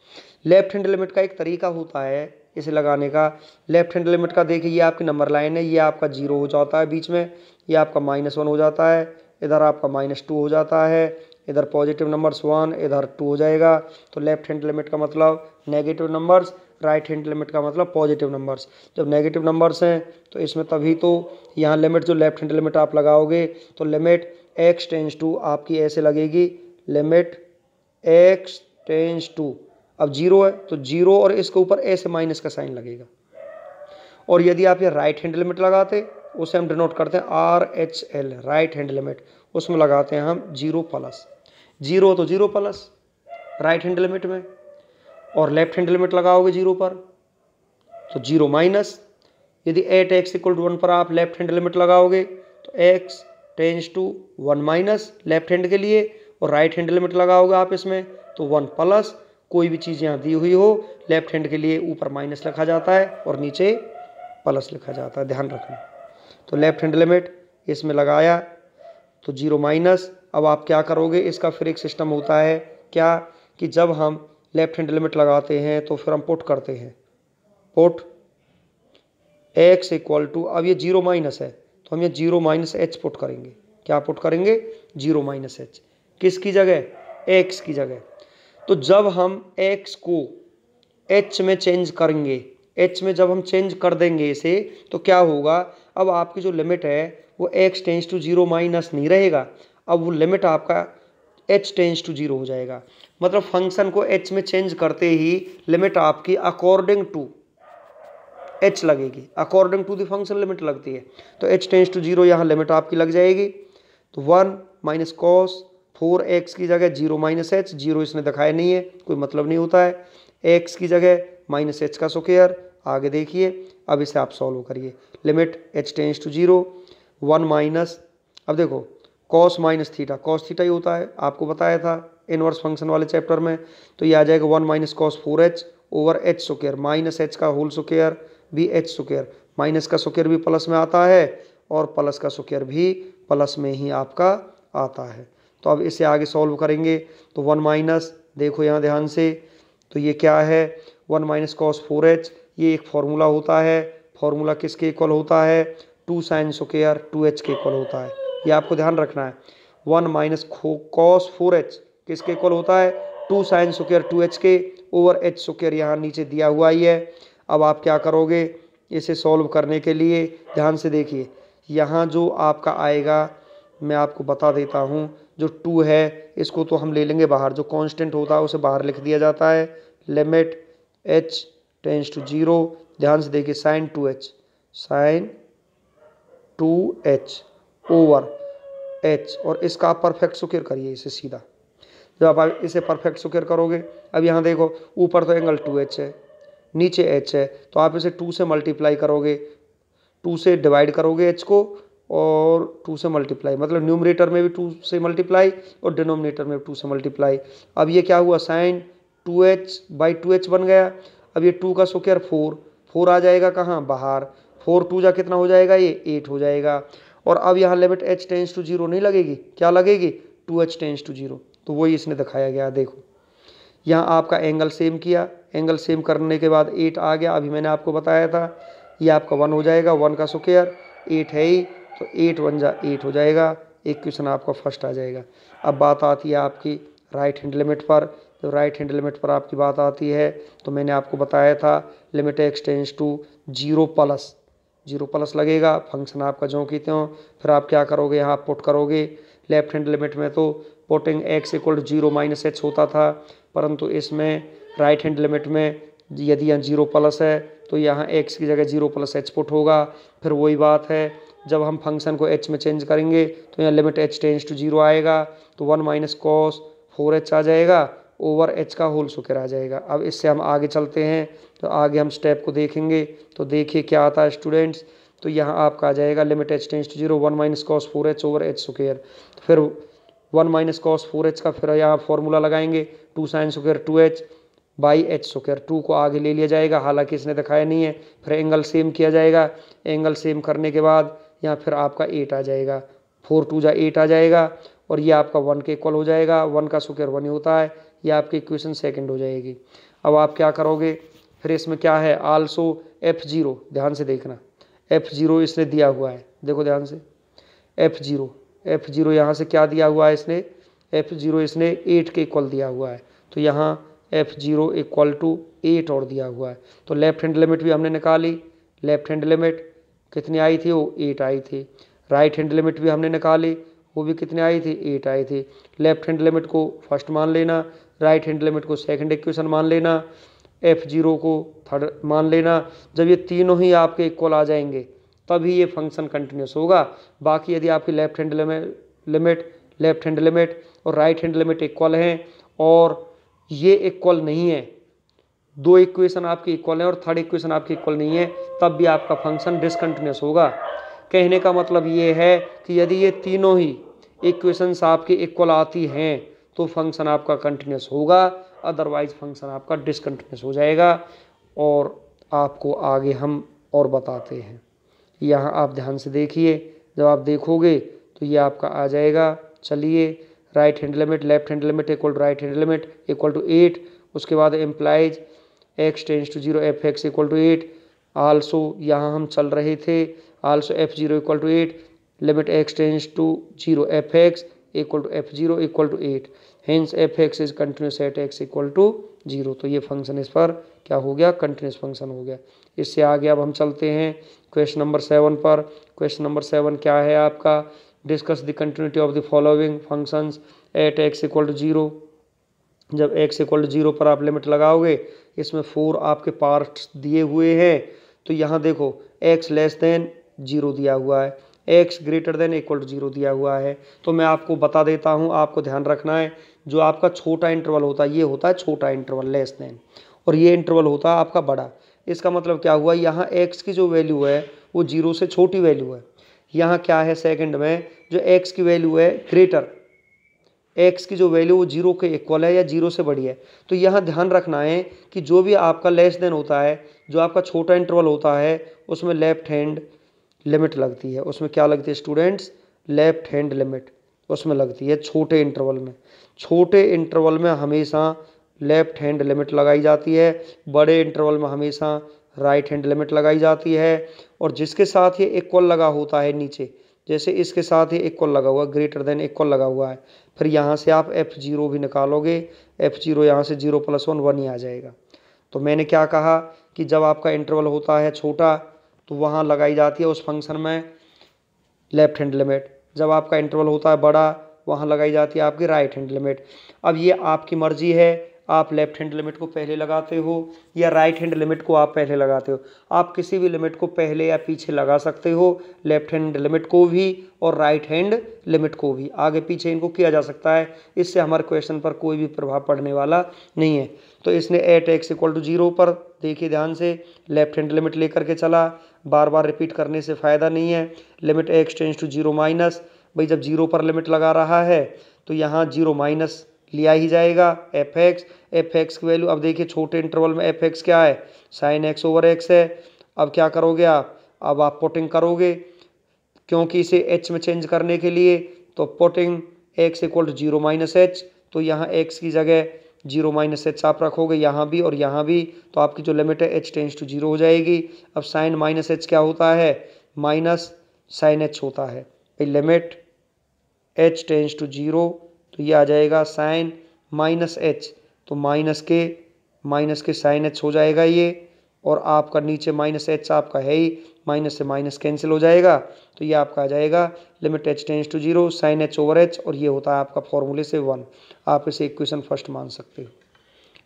left hand limit का एक तरीका होता है इसे लगाने का। लेफ़्ट हैंड लिमिट का देखिए, ये आपकी नंबर लाइन है, ये आपका ज़ीरो हो जाता है बीच में, ये आपका माइनस वन हो जाता है, इधर आपका माइनस टू हो जाता है, इधर पॉजिटिव नंबर्स वन इधर टू हो जाएगा। तो लेफ़्ट हैंड लिमिट का मतलब negative numbers right hand limit का मतलब पॉजिटिव नंबर्स जब नेगेटिव नंबर्स हैं तो इसमें तभी तो यहाँ लिमिट जो लेफ़्ट हैंड लिमिट आप लगाओगे तो लिमिट एक्स टेंस टू आपकी ऐसे लगेगी। Limit x tends to. अब ज़ीरो है तो ज़ीरो और इसके ऊपर ए से माइनस का साइन लगेगा। और यदि आप ये राइट हैंड लिमिट लगाते, उसे हम डिनोट करते हैं R H L right hand limit उसमें लगाते हैं हम ज़ीरो प्लस ज़ीरो तो zero plus right hand limit में। और लेफ़्ट हैंड लिमिट लगाओगे ज़ीरो पर तो ज़ीरो माइनस यदि at x equal to one पर आप लेफ़्ट हैंड लिमिट लगाओगे तो x tends to one minus left hand के लिए, और राइट हैंड लिमिट लगाओगे आप इसमें तो वन प्लस कोई भी चीज़ यहाँ दी हुई हो, लेफ़्ट हैंड के लिए ऊपर माइनस लिखा जाता है और नीचे प्लस लिखा जाता है, ध्यान रखना। तो लेफ़्ट हैंड लिमिट इसमें लगाया तो ज़ीरो माइनस। अब आप क्या करोगे, इसका फिर एक सिस्टम होता है क्या कि जब हम लेफ़्ट हैंड लिमिट लगाते हैं तो फिर हम पुट करते हैं। पुट एक्स इक्वल टू, अब ये ज़ीरो माइनस है तो हम ये ज़ीरो माइनस एच पुट करेंगे। क्या पुट करेंगे? Zero minus h. किसकी जगह? एक्स की जगह। तो जब हम एक्स को एच में चेंज करेंगे एच में जब हम चेंज कर देंगे इसे तो क्या होगा? अब आपकी जो लिमिट है, वो x tends to zero minus नहीं रहेगा। अब वो लिमिट आपका एच टेंस टू ज़ीरो हो जाएगा। मतलब फ़ंक्शन को एच में चेंज करते ही लिमिट आपकी अकॉर्डिंग टू एच लगेगी। According to the function limit लगती है। तो एच टेंस टू ज़ीरो यहाँ लिमिट आपकी लग जाएगी। तो one minus cos four x की जगह ज़ीरो माइनस एच, ज़ीरो इसने दिखाया नहीं है, कोई मतलब नहीं होता है। एक्स की जगह माइनस एच का स्क्वेयर आगे देखिए, अब इसे आप सॉल्व करिए। Limit h tends to zero one minus अब देखो cos minus theta cos theta ही होता है, आपको बताया था इनवर्स फ़ंक्शन वाले चैप्टर में तो ये आ जाएगा one minus cos four h over h square minus h का होल स्क्र भी एच स्क्र माइनस का स्क्र भी प्लस में आता है, और प्लस का स्क्र भी प्लस में ही आपका आता है। तो अब इसे आगे सॉल्व करेंगे। तो वन माइनस देखो यहाँ ध्यान से तो ये क्या है? One minus cos four h ये एक फार्मूला होता है। फार्मूला किसके इक्वल होता है? Two sine square two h के इक्वल होता है। ये आपको ध्यान रखना है। One minus cos four h किसके इक्वल होता है? Two sine square two h के ओवर एच स्क्र यहाँ नीचे दिया हुआ ही है। अब आप क्या करोगे? इसे सॉल्व करने के लिए ध्यान से देखिए। यहाँ जो आपका आएगा मैं आपको बता देता हूँ, जो टू है, इसको तो हम ले लेंगे बाहर। जो कांस्टेंट होता है, उसे बाहर लिख दिया जाता है। Limit h tends to zero ध्यान से देखिए sine two h sine two h over h और इसका आप परफेक्ट सुकेर करिए इसे सीधा। जब आप इसे परफेक्ट सुकेर करोगे, अब यहाँ देखो, ऊपर तो एंगल टू एच है, नीचे एच है तो आप इसे टू से मल्टीप्लाई करोगे। टू से डिवाइड करोगे एच को और टू से मल्टीप्लाई मतलब न्यूमरेटर में भी टू से मल्टीप्लाई और डिनोमिनेटर में भी टू से मल्टीप्लाई अब ये क्या हुआ? Sine two h by two h बन गया। अब ये टू का स्क्वायर फोर फोर आ जाएगा कहाँ? बाहर। फोर टू जा कितना हो जाएगा? ये एट हो जाएगा। और अब यहाँ limit h tends to zero नहीं लगेगी। क्या लगेगी? Two h tends to zero तो वही इसने दिखाया गया, देखो। यहाँ आपका एंगल सेम किया। एंगल सेम करने के बाद एट आ गया। अभी मैंने आपको बताया था। ये आपका वन हो जाएगा वन का स्क्वायर एट है ही। तो एट वन जा एट हो जाएगा। एक क्वेश्चन आपका फ़र्स्ट आ जाएगा। अब बात आती है आपकी राइट हैंड लिमिट पर। तो राइट हैंड लिमिट पर आपकी बात आती है। तो मैंने आपको बताया था limit x tends to zero plus zero plus लगेगा फ़ंक्शन आपका जो की त्यों फिर आप क्या करोगे? यहाँ पुट करोगे। लेफ़्ट हैंड लिमिट में तो putting x equal to zero minus h होता था। परंतु इसमें राइट हैंड लिमिट में यदि यहाँ ज़ीरो प्लस है तो यहाँ एक्स की जगह ज़ीरो प्लस एच पुट होगा। फिर वही बात है जब हम फ़ंक्शन को एच में चेंज करेंगे तो यहाँ limit h tends to zero आएगा तो one minus cos four h आ जाएगा ओवर एच का होल सुकर आ जाएगा। अब इससे हम आगे चलते हैं तो आगे हम स्टेप को देखेंगे तो देखिए क्या आता है स्टूडेंट्स तो यहाँ आपका आ जाएगा limit h tends to zero one minus cos four h over h square फिर one minus cos four h का फिर यहाँ फॉर्मूला लगाएँगे two sine square two h by h square two को आगे ले लिया जाएगा, हालाँकि इसने दिखाया नहीं है, फिर एंगल सेम किया जाएगा। एंगल सेम करने के बाद यहाँ फिर आपका एट आ जाएगा। फोर टू जा एट आ जाएगा और ये आपका वन के इक्वल हो जाएगा। वन का सुकेयर वन ही होता है। ये आपकी इक्वेशन सेकंड हो जाएगी। अब आप क्या करोगे? फिर इसमें क्या है? आल्सो एफ़ ज़ीरो ध्यान से देखना। एफ़ ज़ीरो इसने दिया हुआ है। देखो ध्यान से। एफ़ ज़ीरो एफ़ ज़ीरो यहाँ से क्या दिया हुआ है इसने? एफ़ ज़ीरो इसने एट के इक्वल दिया हुआ है। तो यहाँ f zero equal to eight और दिया हुआ है। तो लेफ़्ट हैंड लिमिट भी हमने निकाली। लेफ़्ट हैंड लिमिट कितनी आई थी? वो एट आई थी। राइट हैंड लिमिट भी हमने निकाली, वो भी कितने आई थी? एट आई थी। लेफ़्ट हैंड लिमिट को फ़र्स्ट मान लेना राइट हैंड लिमिट को सेकंड इक्वेशन मान लेना एफ़ ज़ीरो को थर्ड मान लेना। जब ये तीनों ही आपके इक्वल आ जाएँगे, तभी ये फ़ंक्शन कंटिन्यूस होगा। बाकी यदि आपकी left hand limit left hand limit और राइट हैंड लिमिट इक्वल हैं और ये इक्वल नहीं है दो इक्वेशन आपकी इक्वल है और थर्ड इक्वेशन आपकी इक्वल नहीं है, तब भी आपका फ़ंक्शन डिसकंटिन्यूस होगा। कहने का मतलब ये है कि यदि ये तीनों ही इक्वेशंस आपकी इक्वल आती हैं तो फ़ंक्शन आपका कंटिन्यूस होगा अदरवाइज़ फ़ंक्शन आपका डिसकंटिन्यूस हो जाएगा। और आपको आगे हम और बताते हैं। यहाँ आप ध्यान से देखिए, जब आप देखोगे तो ये आपका आ जाएगा। चलिए right hand limit left hand limit equal to right hand limit equal to eight उसके बाद implies x tends to zero f x equal to eight also यहाँ हम चल रहे थे also f zero equal to eight limit x tends to zero f x equal to f zero equal to eight hence f x is continuous at x equal to zero तो ये function इस पर क्या हो गया? Continuous function हो गया। इससे आगे अब हम चलते हैं क्वेश्चन नंबर सेवन पर। क्वेश्चन नंबर सेवन क्या है आपका? Discuss the continuity of the following functions at x equal to zero जब एक्स इक्वल टू ज़ीरो पर आप लिमिट लगाओगे, इसमें फोर आपके पार्ट्स दिए हुए हैं तो यहाँ देखो एक्स लेस देन ज़ीरो दिया हुआ है x greater than equal to zero दिया हुआ है। तो मैं आपको बता देता हूँ, आपको ध्यान रखना है, जो आपका छोटा इंटरवल होता है, ये होता है छोटा इंटरवल लेस देन और ये इंटरवल होता है आपका बड़ा। इसका मतलब क्या हुआ? यहाँ एक्स की जो वैल्यू है, वो ज़ीरो से छोटी वैल्यू है। यहाँ क्या है सेकंड में, जो एक्स की वैल्यू है ग्रेटर एक्स की जो वैल्यू वो ज़ीरो के इक्वल है या ज़ीरो से बड़ी है। तो यहाँ ध्यान रखना है कि जो भी आपका लेस देन होता है, जो आपका छोटा इंटरवल होता है, उसमें लेफ़्ट हैंड लिमिट लगती है। उसमें क्या लगती है स्टूडेंट्स लेफ़्ट हैंड लिमिट उसमें लगती है छोटे इंटरवल में। छोटे इंटरवल में हमेशा लेफ़्ट हैंड लिमिट लगाई जाती है। बड़े इंटरवल में हमेशा राइट हैंड लिमिट लगाई जाती है। और जिसके साथ ये इक्वल लगा होता है नीचे जैसे इसके साथ ही इक्वल लगा हुआ ग्रेटर देन इक्वल लगा हुआ है। फिर यहाँ से आप एफ़ ज़ीरो भी निकालोगे एफ़ ज़ीरो यहाँ से ज़ीरो प्लस वन वन ही आ जाएगा। तो मैंने क्या कहा कि जब आपका इंटरवल होता है छोटा तो वहाँ लगाई जाती है उस फ़ंक्शन में लेफ़्ट हैंड लिमिट जब आपका इंटरवल होता है बड़ा, वहाँ लगाई जाती है आपकी राइट हैंड लिमिट अब ये आपकी मर्ज़ी है आप लेफ़्ट हैंड लिमिट को पहले लगाते हो या राइट हैंड लिमिट को आप पहले लगाते हो। आप किसी भी लिमिट को पहले या पीछे लगा सकते हो, लेफ़्ट हैंड लिमिट को भी और राइट हैंड लिमिट को भी। आगे पीछे इनको किया जा सकता है। इससे हमारे क्वेश्चन पर कोई भी प्रभाव पड़ने वाला नहीं है। तो इसने at x equal to zero पर देखिए ध्यान से, लेफ़्ट हैंड लिमिट लेकर के चला। बार बार रिपीट करने से फ़ायदा नहीं है। Limit x tends to zero minus भाई जब ज़ीरो पर लिमिट लगा रहा है तो यहाँ ज़ीरो माइनस लिया ही जाएगा। एफ़ एक्स एफ़ एक्स की वैल्यू अब देखिए छोटे इंटरवल में एफ़ एक्स क्या है? साइन एक्स ओवर एक्स है। अब क्या करोगे आप? अब आप पोटिंग करोगे, क्योंकि इसे एच में चेंज करने के लिए तो putting x equal to zero minus h तो यहाँ एक्स की जगह ज़ीरो माइनस एच आप रखोगे, यहाँ भी और यहाँ भी तो आपकी जो लिमिट है एच टेंस टू ज़ीरो हो जाएगी। अब साइन माइनस एच क्या होता है? माइनस साइन एच होता है। Limit h tends to zero तो ये आ जाएगा साइन माइनस एच तो माइनस के माइनस के साइन एच हो जाएगा ये, और आपका नीचे माइनस एच आपका है ही माइनस से माइनस कैंसिल हो जाएगा। तो ये आपका आ जाएगा limit h tends to zero sine h over h और ये होता है आपका फॉर्मूले से वन आप इसे इक्वेशन फ़र्स्ट मान सकते हो।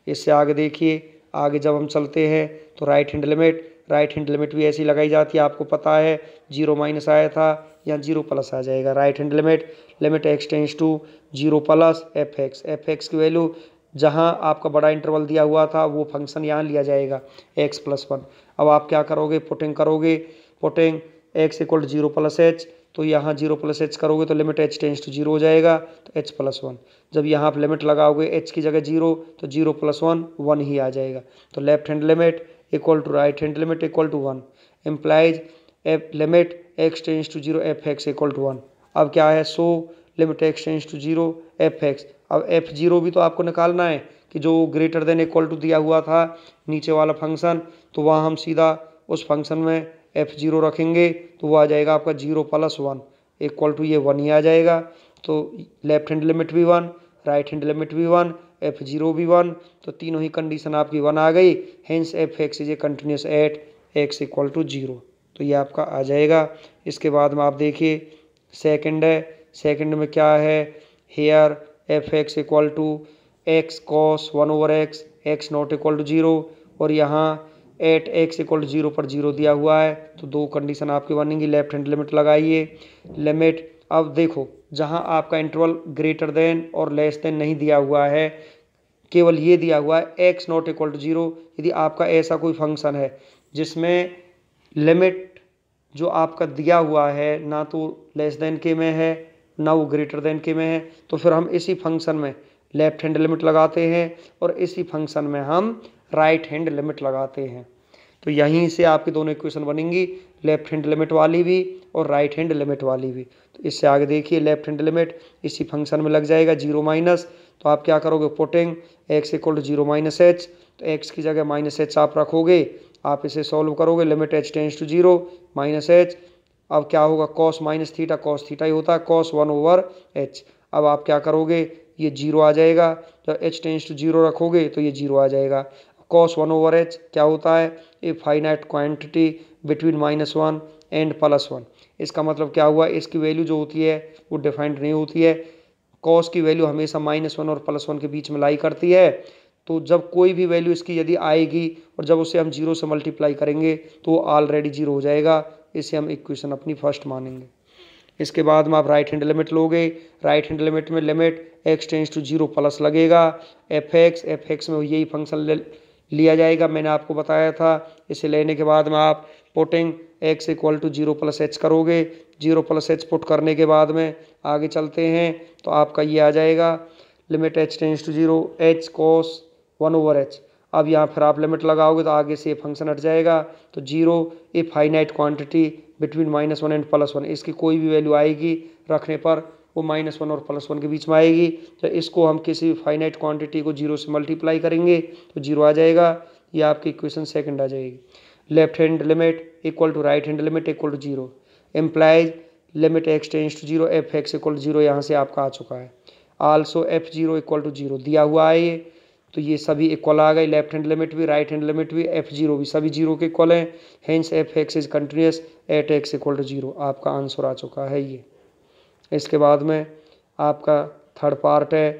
इससे आगे देखिए, आगे जब हम चलते हैं तो right hand limit right hand limit भी ऐसी लगाई जाती है, आपको पता है, ज़ीरो माइनस आया था या ज़ीरो प्लस आ जाएगा। Right hand limit limit x tends to zero plus f x f x की वैल्यू जहाँ आपका बड़ा इंटरवल दिया हुआ था, वो फ़ंक्शन यहाँ लिया जाएगा एक्स प्लस वन अब आप क्या करोगे? पुटिंग करोगे? Putting x equal zero plus h तो यहाँ ज़ीरो प्लस एच करोगे तो limit h tends to zero हो जाएगा तो एच प्लस वन जब यहाँ आप लिमिट लगाओगे एच की जगह ज़ीरो तो ज़ीरो प्लस वन वन ही आ जाएगा। तो left hand limit equal to right hand limit equal to one implies f limit x tends to zero f x equal to one अब क्या है? So limit x tends to zero f x अब f zero भी तो आपको निकालना है कि जो ग्रेटर देन इक्वल टू दिया हुआ था, नीचे वाला फ़ंक्शन तो वहाँ हम सीधा उस फ़ंक्शन में एफ़ ज़ीरो रखेंगे तो वो आ जाएगा आपका zero plus one equal to ये वन ही आ जाएगा. तो लेफ़्ट हैंड लिमिट भी वन राइट हैंड लिमिट भी वन एफ़ ज़ीरो भी वन तो तीनों ही कंडीशन आपकी वन आ गई। Hence f x is a continuous at x equal to zero तो ये आपका आ जाएगा। इसके बाद में आप देखिए सेकंड है। सेकंड में क्या है? Here f x equal to x cos one over x x not equal to zero और यहाँ at x equal to zero पर ज़ीरो दिया हुआ है। तो दो कंडीशन आपकी बनेंगी। लेफ़्ट हैंड लिमिट लगाइए। लिमिट अब देखो, जहाँ आपका इंटरवल ग्रेटर देन और लेस देन नहीं दिया हुआ है केवल ये दिया हुआ है x not equal to zero यदि आपका ऐसा कोई फ़ंक्शन है, जिसमें लिमिट जो आपका दिया हुआ है, ना तो लेस देन के में है, ना वो ग्रेटर देन के में है तो फिर हम इसी फ़ंक्शन में लेफ़्ट हैंड लिमिट लगाते हैं और इसी फ़ंक्शन में हम राइट हैंड लिमिट लगाते हैं। तो यहीं से आपकी दोनों इक्वेशन बनेंगी लेफ़्ट हैंड लिमिट वाली भी और राइट हैंड लिमिट वाली भी। तो इससे आगे देखिए लेफ़्ट हैंड लिमिट इसी फ़ंक्शन में लग जाएगा ज़ीरो माइनस तो आप क्या करोगे? Putting x equal to zero minus h तो एक्स की जगह माइनस एच आप रखोगे। आप इसे सॉल्व करोगे limit h tends to zero minus h अब क्या होगा? Cos minus theta cos theta ही होता है कॉस वन ओवर एच अब आप क्या करोगे? ये ज़ीरो आ जाएगा जब एच टेंस टू ज़ीरो रखोगे तो ये ज़ीरो आ जाएगा। कॉस वन ओवर एच क्या होता है? A finite quantity between minus one and plus one इसका मतलब क्या हुआ? इसकी वैल्यू जो होती है, वो डिफाइंड नहीं होती है। कॉस की वैल्यू हमेशा माइनस वन और प्लस वन के बीच में लाई करती है तो जब कोई भी वैल्यू इसकी यदि आएगी और जब उसे हम ज़ीरो से मल्टीप्लाई करेंगे तो वो ऑलरेडी ज़ीरो हो जाएगा। इसे हम इक्वेशन अपनी फ़र्स्ट मानेंगे। इसके बाद में आप राइट हैंड लिमिट लोगे। राइट हैंड लिमिट में limit x tends to zero plus लगेगा। एफ़ एक्स एफ़ एक्स में यही फ़ंक्शन लिया जाएगा। मैंने आपको बताया था, इसे लेने के बाद में आप putting x equal to zero plus h करोगे। ज़ीरो प्लस एच पुट करने के बाद में आगे चलते हैं तो आपका ये आ जाएगा। Limit h tends to zero h cos one over h अब यहाँ फिर आप लिमिट लगाओगे तो आगे से ये फ़ंक्शन हट जाएगा। तो zero a finite quantity between minus one and plus one इसकी कोई भी वैल्यू आएगी रखने पर। वो माइनस वन और प्लस वन के बीच में आएगी। तो इसको हम किसी भी फाइनाइट क्वांटिटी को ज़ीरो से मल्टीप्लाई करेंगे तो ज़ीरो आ जाएगा, ये आपकी इक्वेशन सेकंड आ जाएगी। Left hand limit equal to right hand limit equal to zero implies limit x tends to zero f x equal zero यहाँ से आपका आ चुका है। Also f zero equal to zero दिया हुआ है ये। तो ये सभी इक्वल आ गए। लेफ़्ट हैंड लिमिट भी राइट हैंड लिमिट भी एफ़ ज़ीरो भी, सभी ज़ीरो के इक्वल हैं। Hence f x is continuous at x equal to zero आपका आंसर आ चुका है ये। इसके बाद में आपका थर्ड पार्ट है,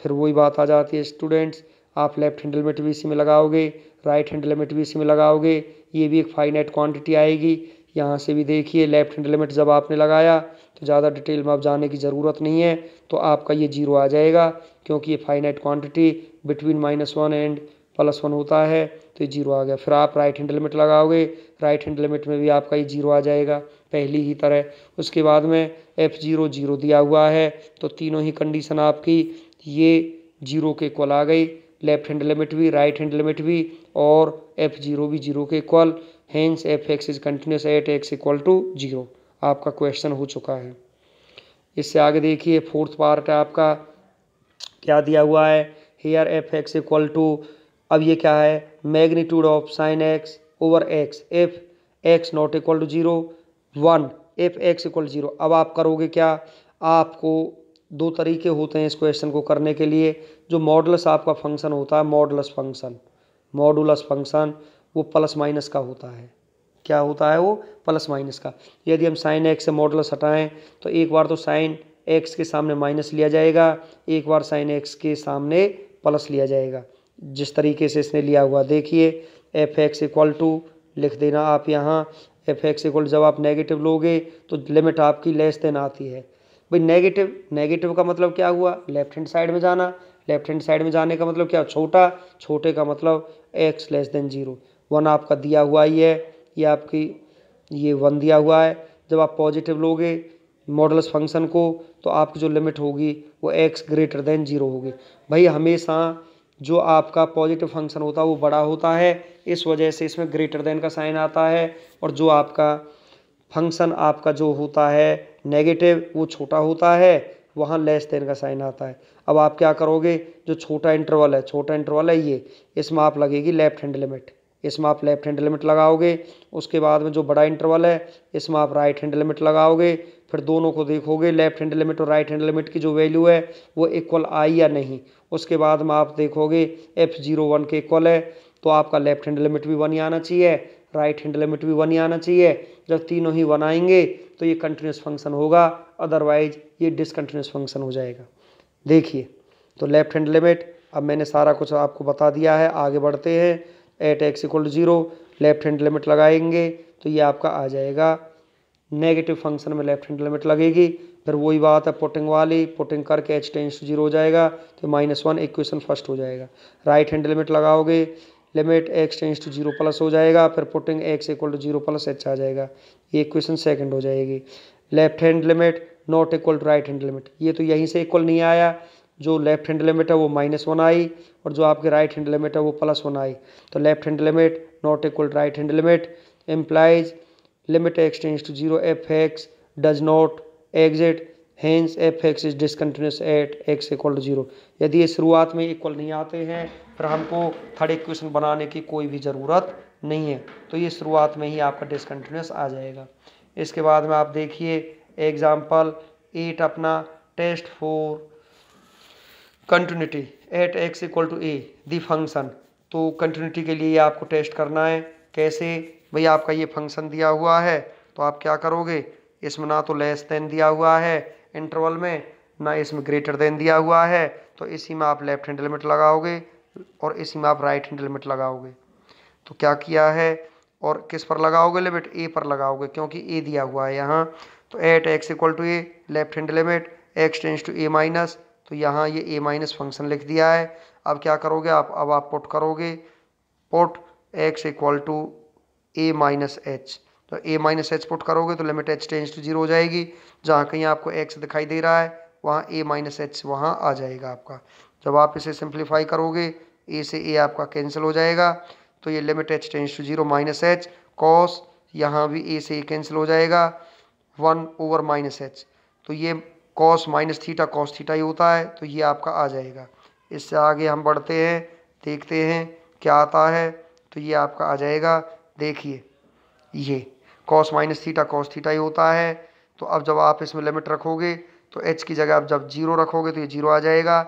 फिर वही बात आ जाती है स्टूडेंट्स आप लेफ़्ट हैंड लिमिट भी इसी में लगाओगे राइट हैंड लिमिट भी इसी में लगाओगे, ये भी एक फाइनाइट क्वांटिटी आएगी। यहाँ से भी देखिए लेफ़्ट हैंड लिमिट जब आपने लगाया तो ज़्यादा डिटेल में आप जाने की ज़रूरत नहीं है तो आपका ये ज़ीरो आ जाएगा, क्योंकि ये finite quantity between minus one and plus one होता है तो ये ज़ीरो आ गया। फिर आप राइट हैंड लिमिट लगाओगे राइट हैंड लिमिट में भी आपका ये ज़ीरो आ जाएगा, पहली ही तरह। उसके बाद में एफ़ ज़ीरो ज़ीरो दिया हुआ है तो तीनों ही कंडीशन आपकी ये ज़ीरो के इक्वल आ गई। लेफ़्ट हैंड लिमिट भी राइट हैंड लिमिट भी, और एफ़ ज़ीरो भी ज़ीरो के equal hence f x is continuous at x equal to zero आपका क्वेश्चन हो चुका है। इससे आगे देखिए फोर्थ पार्ट है आपका। क्या दिया हुआ है? Here f x equal to अब ये क्या है? Magnitude of sine x over x f x not equal to zero one f x equal zero अब आप करोगे क्या? आपको दो तरीके होते हैं इस क्वेश्चन को करने के लिए। जो मॉडलस आपका फ़ंक्शन होता है मॉडलस फ़ंक्शन मॉडुलस फ़ंक्शन वो प्लस माइनस का होता है। क्या होता है वो? प्लस माइनस का। यदि हम साइन एक्स से मॉडलस हटाएँ तो एक बार तो साइन एक्स के सामने माइनस लिया जाएगा। एक बार साइन एक्स के सामने प्लस लिया जाएगा। जिस तरीके से इसने लिया हुआ, देखिए एफ़ एक्स इक्वल टू लिख देना आप यहाँ। एफ़ एक्स इक्वल जब आप नेगेटिव लोगे तो लिमिट आपकी लेस देन आती है। भाई नेगेटिव नेगेटिव का मतलब क्या हुआ? लेफ़्ट हैंड साइड में जाना। लेफ़्ट हैंड साइड में जाने का मतलब क्या? छोटा। छोटे का मतलब x less than zero one आपका दिया हुआ ही है। ये आपकी, ये वन दिया हुआ है। जब आप पॉजिटिव लोगे मॉडल्स फ़ंक्शन को तो आपकी जो लिमिट होगी, वो एक्स ग्रेटर देन ज़ीरो होगी। भाई हमेशा जो आपका पॉजिटिव फ़ंक्शन होता है, वो बड़ा होता है। इस वजह से इसमें ग्रेटर देन का साइन आता है और जो आपका फ़ंक्शन आपका जो होता है नेगेटिव वो छोटा होता है, वहाँ लेस देन का साइन आता है। अब आप क्या करोगे? जो छोटा इंटरवल है, छोटा इंटरवल है ये, इसमें आप लगेगी लेफ़्ट हैंड लिमिट इसमें आप लेफ़्ट हैंड लिमिट लगाओगे, उसके बाद में जो बड़ा इंटरवल है, इसमें आप राइट हैंड लिमिट लगाओगे, फिर दोनों को देखोगे लेफ़्ट हैंड लिमिट और राइट हैंड लिमिट की जो वैल्यू है, वो इक्वल आई या नहीं। उसके बाद में आप देखोगे एफ़ ज़ीरो वन के इक्वल है तो आपका लेफ़्ट हैंड लिमिट भी वन ही आना चाहिए राइट हैंड लिमिट भी वन ही आना चाहिए। जब तीनों ही वन आएँगे तो ये कंटिन्यूस फ़ंक्शन होगा अदरवाइज़ ये डिसकंटिन्यूस फ़ंक्शन हो जाएगा। देखिए तो लेफ़्ट हैंड लिमिट अब मैंने सारा कुछ आपको बता दिया है, आगे बढ़ते हैं। At x equal to zero left hand limit लगाएँगे तो ये आपका आ जाएगा। नेगेटिव फ़ंक्शन में लेफ़्ट हैंड लिमिट लगेगी, फिर वही बात है पुटिंग वाली पुटिंग करके एच टेंस टू ज़ीरो हो जाएगा तो माइनस वन इक्वेशन फ़र्स्ट हो जाएगा। राइट हैंड लिमिट लगाओगे limit x tends to zero plus हो जाएगा, फिर putting x equal to zero plus h आ जाएगा। ये इक्वेशन सेकंड हो जाएगी। Left hand limit not equal to right hand limit ये तो यहीं से इक्वल नहीं आया। जो लेफ़्ट हैंड लिमिट है वो माइनस वन आई और जो आपके राइट हैंड लिमिट है वो प्लस वन आई। तो left hand limit not equal right hand limit implies limit x tends to zero f x does not exist hence f x is discontinuous at x equal to zero यदि ये शुरुआत में equal नहीं आते हैं, फिर हमको थर्ड इक्वेशन बनाने की कोई भी ज़रूरत नहीं है। तो ये शुरुआत में ही आपका डिसकंटिन्यूस आ जाएगा। इसके बाद में आप देखिए एग्ज़ाम्पल एट अपना test for continuity at x equal to a the function तो कंटिन्यूटी के लिए आपको टेस्ट करना है, कैसे? भाई आपका ये फ़ंक्शन दिया हुआ है तो आप क्या करोगे? इसमें ना तो लेस देन दिया हुआ है इंटरवल में, ना इसमें ग्रेटर देन दिया हुआ है तो इसी में आप लेफ़्ट हैंड लिमिट लगाओगे और इसी में आप राइट हैंड लिमिट लगाओगे। तो क्या किया है और किस पर लगाओगे लिमिट ए पर लगाओगे, क्योंकि ए दिया हुआ है यहाँ। तो at x equal to a left hand limit x tends to a minus तो यहाँ ये ए माइनस फ़ंक्शन लिख दिया है। अब क्या करोगे आप? अब आप पुट करोगे। Put x equal to a minus h तो ए माइनस एच पुट करोगे तो limit h tends to zero हो जाएगी। जहाँ कहीं आपको एक्स दिखाई दे रहा है, वहाँ ए माइनस एच वहाँ आ जाएगा आपका। जब आप इसे सिंप्लीफाई करोगे ए से ए आपका कैंसिल हो जाएगा। तो ये limit h tends to zero minus h cos यहाँ भी ए से ए कैंसिल हो जाएगा। वन ओवर माइनस एच तो ये cos minus theta cos theta ही होता है तो ये आपका आ जाएगा। इससे आगे हम बढ़ते हैं, देखते हैं, क्या आता है तो ये आपका आ जाएगा, देखिए, ये cos minus theta cos theta ही होता है। तो अब जब आप इसमें लिमिट रखोगे तो एच की जगह आप जब ज़ीरो रखोगे तो ये ज़ीरो आ जाएगा।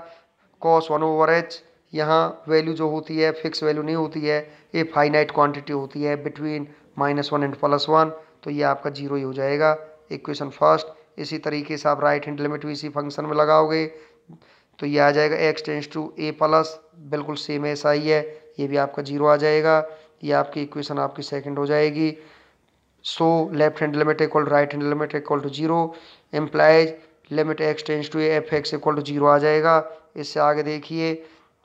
कॉस वन ओवर एच यहाँ वैल्यू जो होती है फिक्स वैल्यू नहीं होती है, ये फाइनाइट क्वांटिटी होती है between minus one and plus one तो ये आपका ज़ीरो ही हो जाएगा। इक्वेशन फ़र्स्ट इसी तरीके से आप राइट हैंड लिमिट भी इसी फ़ंक्शन में लगाओगे तो ये आ जाएगा x tends to a plus बिल्कुल सेम ऐसा ही है, ये भी आपका ज़ीरो आ जाएगा, ये आपकी इक्वेशन आपकी सेकंड हो जाएगी। So left hand limit equal to right hand limit equal to zero implies limit x tends to f x equal to zero आ जाएगा। इससे आगे देखिए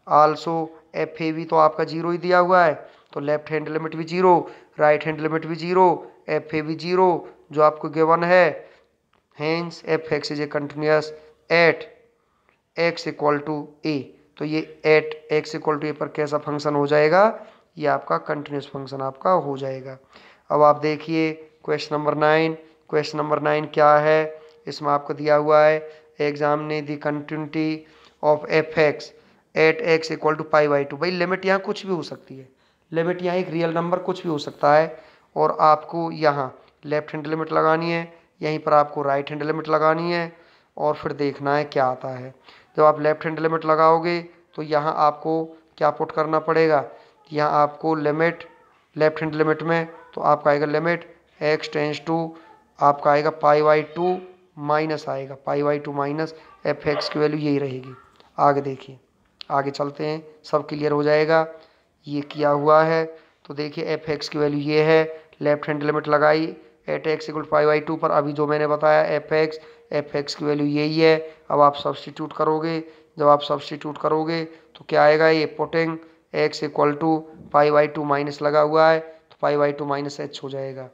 आल्सो एफ़ ए भी तो आपका ज़ीरो ही दिया हुआ है तो लेफ़्ट हैंड लिमिट भी ज़ीरो राइट हैंड लिमिट भी ज़ीरो एफ़ ए भी ज़ीरो जो आपको गिवन है hence f x is a continuous at x equal to a तो ये at x equal to a पर कैसा फ़ंक्शन हो जाएगा? ये आपका कंटिन्यूस फ़ंक्शन आपका हो जाएगा। अब आप देखिए question number nine question number nine क्या है? इसमें आपको दिया हुआ है examine the continuity of f x at x equal to pi by two भाई लिमिट यहाँ कुछ भी हो सकती है। लिमिट यहाँ एक रियल नंबर कुछ भी हो सकता है। और आपको यहाँ लेफ़्ट हैंड लिमिट लगानी है। यहीं पर आपको राइट हैंड लिमिट लगानी है और फिर देखना है क्या आता है। जब आप लेफ़्ट हैंड लिमिट लगाओगे तो यहाँ आपको क्या पुट करना पड़ेगा? यहाँ आपको लिमिट लेफ़्ट हैंड लिमिट में तो आपका आएगा लिमिट एक्स टेंस टू आपका आएगा पाई वाई टू माइनस आएगा। Pi by two minus f x की वैल्यू यही रहेगी। आगे देखिए। आगे चलते हैं। सब क्लियर हो जाएगा। ये किया हुआ है। तो देखिए एफ़ एक्स की वैल्यू ये है। लेफ़्ट हैंड लिमिट लगाई। At x equal five by two पर अभी जो मैंने बताया एफ़ एक्स एफ़ एक्स की वैल्यू यही है। अब आप सब्सटीट्यूट करोगे। जब आप सब्सटीट्यूट करोगे तो क्या आएगा? ये putting x equal to pi by two minus लगा हुआ है तो pi by two minus h हो जाएगा।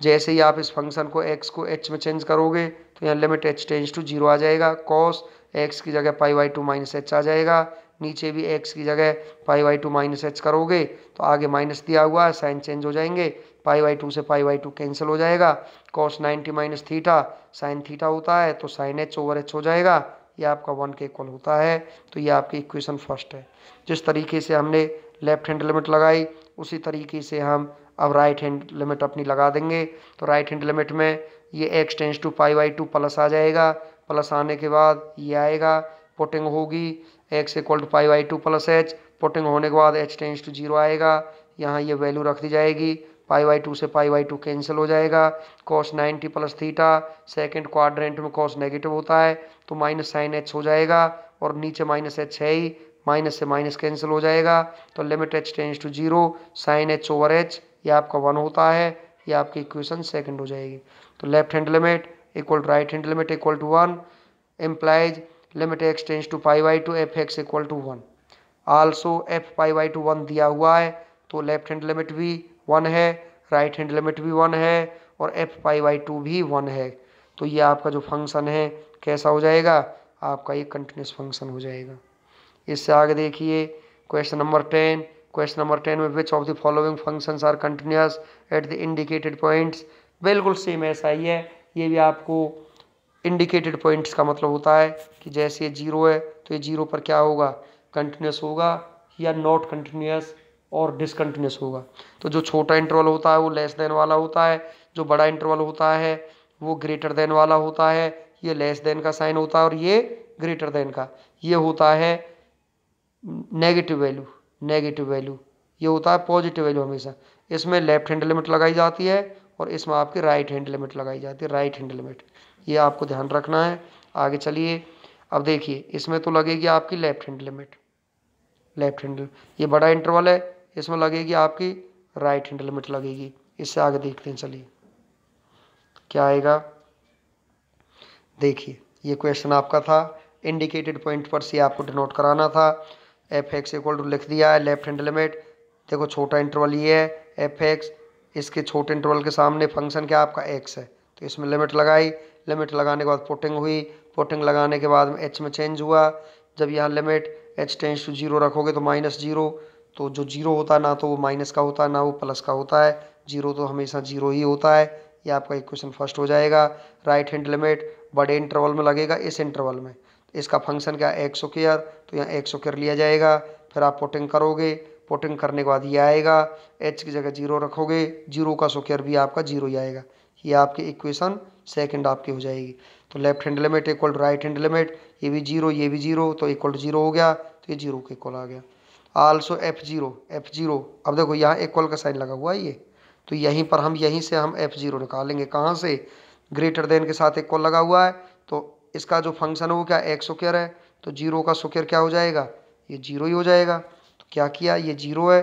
जैसे ही आप इस फ़ंक्शन को एक्स को एच में चेंज करोगे तो यहाँ limit h tends to zero आ जाएगा। कॉस एक्स की जगह pi by two minus h आ जाएगा। नीचे भी एक्स की जगह pi by two minus h करोगे तो आगे माइनस दिया हुआ है साइन चेंज हो जाएँगे। पाई बाई टू से पाई बाई टू कैंसिल हो जाएगा। Cos ninety minus theta sine theta होता है तो साइन एच ओवर एच हो जाएगा। ये आपका वन के इक्वल होता है तो ये आपकी इक्वेशन फ़र्स्ट है। जिस तरीके से हमने लेफ़्ट हैंड लिमिट लगाई, उसी तरीके से हम अब राइट हैंड लिमिट अपनी लगा देंगे। तो राइट हैंड लिमिट में ये x tends to pi by two plus आ जाएगा। प्लस आने के बाद ये आएगा पुटिंग होगी। X equal to pi by two plus h putting होने के बाद एच टेंस टू ज़ीरो आएगा। यहाँ ये वैल्यू रख दी जाएगी। पाई बाई टू से पाई बाई टू कैंसिल हो जाएगा। Cos ninety plus theta second quadrant में कॉस नेगेटिव होता है तो माइनस साइन एच हो जाएगा, और नीचे माइनस एच है ही माइनस से माइनस कैंसिल हो जाएगा। तो limit h tends to zero sine h over h ये आपका वन होता है, ये आपकी इक्वेशन सेकंड हो जाएगी। तो left hand limit equal to right hand limit equal to one implies limit x tends to pi by two f x equal to one also f pi by two one दिया हुआ है तो left hand limit भी one है right hand limit भी one है और f pi by two भी वन है। तो ये आपका जो फ़ंक्शन है, कैसा हो जाएगा? आपका ये कंटिन्यूस फ़ंक्शन हो जाएगा। इससे आगे देखिए question number ten question number ten में which of the following functions are continuous at the indicated points बिल्कुल सेम ऐसा ही है। ये भी आपको इंडिकेटेड पॉइंट्स का मतलब होता है कि जैसे ये ज़ीरो है तो ये ज़ीरो पर क्या होगा? कंटिन्यूस होगा या नॉट कंटिन्यूस और डिसकंटिन्यूस होगा। तो जो छोटा इंटरवल होता है, वो लेस देन वाला होता है, जो बड़ा इंटरवल होता है, वो ग्रेटर देन वाला होता है, ये लेस देन का साइन होता है और ये ग्रेटर देन का। ये होता है नेगेटिव वैल्यू नेगेटिव वैल्यू ये होता है पॉजिटिव वैल्यू हमेशा। इसमें लेफ़्ट हैंड लिमिट लगाई जाती है और इसमें आपकी राइट हैंड लिमिट लगाई जाती है राइट हैंड लिमिट ये आपको ध्यान रखना है। आगे चलिए। अब देखिए, इसमें तो लगेगी आपकी left hand limit left hand ये बड़ा इंटरवल है इसमें लगेगी आपकी राइट हैंड लिमिट लगेगी। इससे आगे देखते हैं, चलिए। क्या आएगा? देखिए, ये क्वेश्चन आपका था। इंडिकेटेड पॉइंट पर से आपको डिनोट कराना था। एफ़ एक्स इक्वल टू लिख दिया है लेफ़्ट हैंड लिमिट देखो, छोटा इंटरवल ये है एफ़ एक्स इसके छोटे इंटरवल के सामने फ़ंक्शन क्या आपका? एक्स है। तो इसमें लिमिट लगाई। लिमिट लगाने के बाद पुटिंग हुई। पुटिंग लगाने के बाद एच में चेंज हुआ। जब यहाँ limit h tends to zero रखोगे तो माइनस ज़ीरो तो जो ज़ीरो होता है ना तो वो माइनस का होता है, ना वो प्लस का होता है। ज़ीरो तो हमेशा ज़ीरो ही होता है। ये आपका इक्वेशन फ़र्स्ट हो जाएगा। राइट हैंड लिमिट बड़े इंटरवल में लगेगा, इस इंटरवल में। इसका फ़ंक्शन क्या एक सौ केयर तो यहाँ एक सौ केयर लिया जाएगा। फिर आप पुटिंग करोगे। पुटिंग करने के बाद ये आएगा। एच की जगह ज़ीरो रखोगे। ज़ीरो का सोकेयर भी आपका ज़ीरो ही आएगा। ये आपकी इक्वेशन सेकंड आपकी हो जाएगी। तो left hand limit equal right hand limit ये भी ज़ीरो, ये भी ज़ीरो तो इक्वल ज़ीरो हो गया। तो ये ज़ीरो के इक्वल आ गया। Also f zero f zero. अब देखो यहाँ इक्वल का साइन लगा हुआ है ये। तो यहीं पर हम, यहीं से हम एफ़ ज़ीरो निकालेंगे। कहाँ से? ग्रेटर देन के साथ इक्वल लगा हुआ है। तो इसका जो फ़ंक्शन है वो क्या? एक सुकेयर है। तो ज़ीरो का सुकेयर क्या हो जाएगा? ये ज़ीरो ही हो जाएगा। तो क्या किया? ये ज़ीरो है।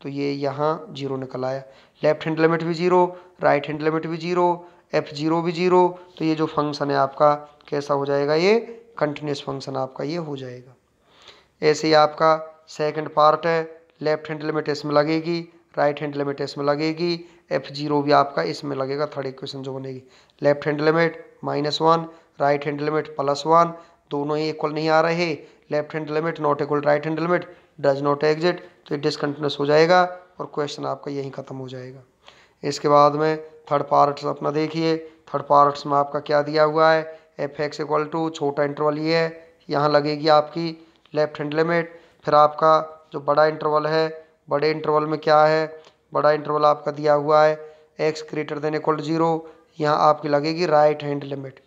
तो ये यहाँ ज़ीरो निकल आया लेफ़्ट हैंड लिमिट भी ज़ीरो, राइट हैंड लिमिट भी ज़ीरो, एफ़ ज़ीरो भी ज़ीरो। तो ये जो फ़ंक्शन है आपका, कैसा हो जाएगा? ये कंटिन्यूस फ़ंक्शन आपका ये हो जाएगा। ऐसे ही आपका सेकंड पार्ट है, लेफ़्ट हैंड लिमिट इसमें लगेगी, राइट हैंड लिमिट इसमें लगेगी एफ़ ज़ीरो भी आपका इसमें लगेगा थर्ड इक्वेशन जो बनेगी। Left hand limit minus one, right hand limit plus one, दोनों ही इक्वल नहीं आ रहे, left hand limit not equal right hand limit does not exist तो ये डिसकंटिन्यूस हो जाएगा और क्वेश्चन आपका यहीं ख़त्म हो जाएगा। इसके बाद में थर्ड पार्ट्स अपना देखिए थर्ड पार्ट्स में आपका क्या दिया हुआ है एफ़ एक्स इक्वल टू छोटा इंटरवल ये है, यहाँ लगेगी आपकी लेफ़्ट हैंड लिमिट फिर आपका जो बड़ा इंटरवल है, बड़े इंटरवल में क्या है? बड़ा इंटरवल आपका दिया हुआ है x greater than equal zero यहाँ आपकी लगेगी राइट हैंड लिमिट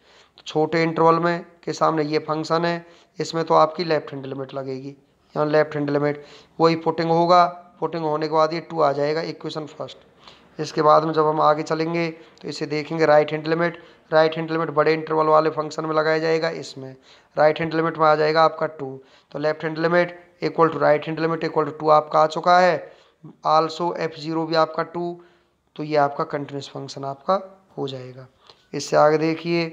छोटे इंटरवल में के सामने ये फ़ंक्शन है, इसमें तो आपकी लेफ़्ट हैंड लिमिट लगेगी. यहाँ लेफ़्ट हैंड लिमिट वही पुटिंग होगा पुटिंग होने के बाद ये टू आ जाएगा इक्वेशन फ़र्स्ट इसके बाद में जब हम आगे चलेंगे तो इसे देखेंगे right hand limit right hand limit बड़े इंटरवल वाले फ़ंक्शन में लगाया जाएगा, इसमें. राइट हैंड लिमिट में आ जाएगा आपका टू तो left hand limit equal to right hand limit equal to two आपका आ चुका है। आल्सो एफ़ ज़ीरो भी आपका टू तो ये आपका कंटिन्यूस फ़ंक्शन आपका हो जाएगा। इससे आगे देखिए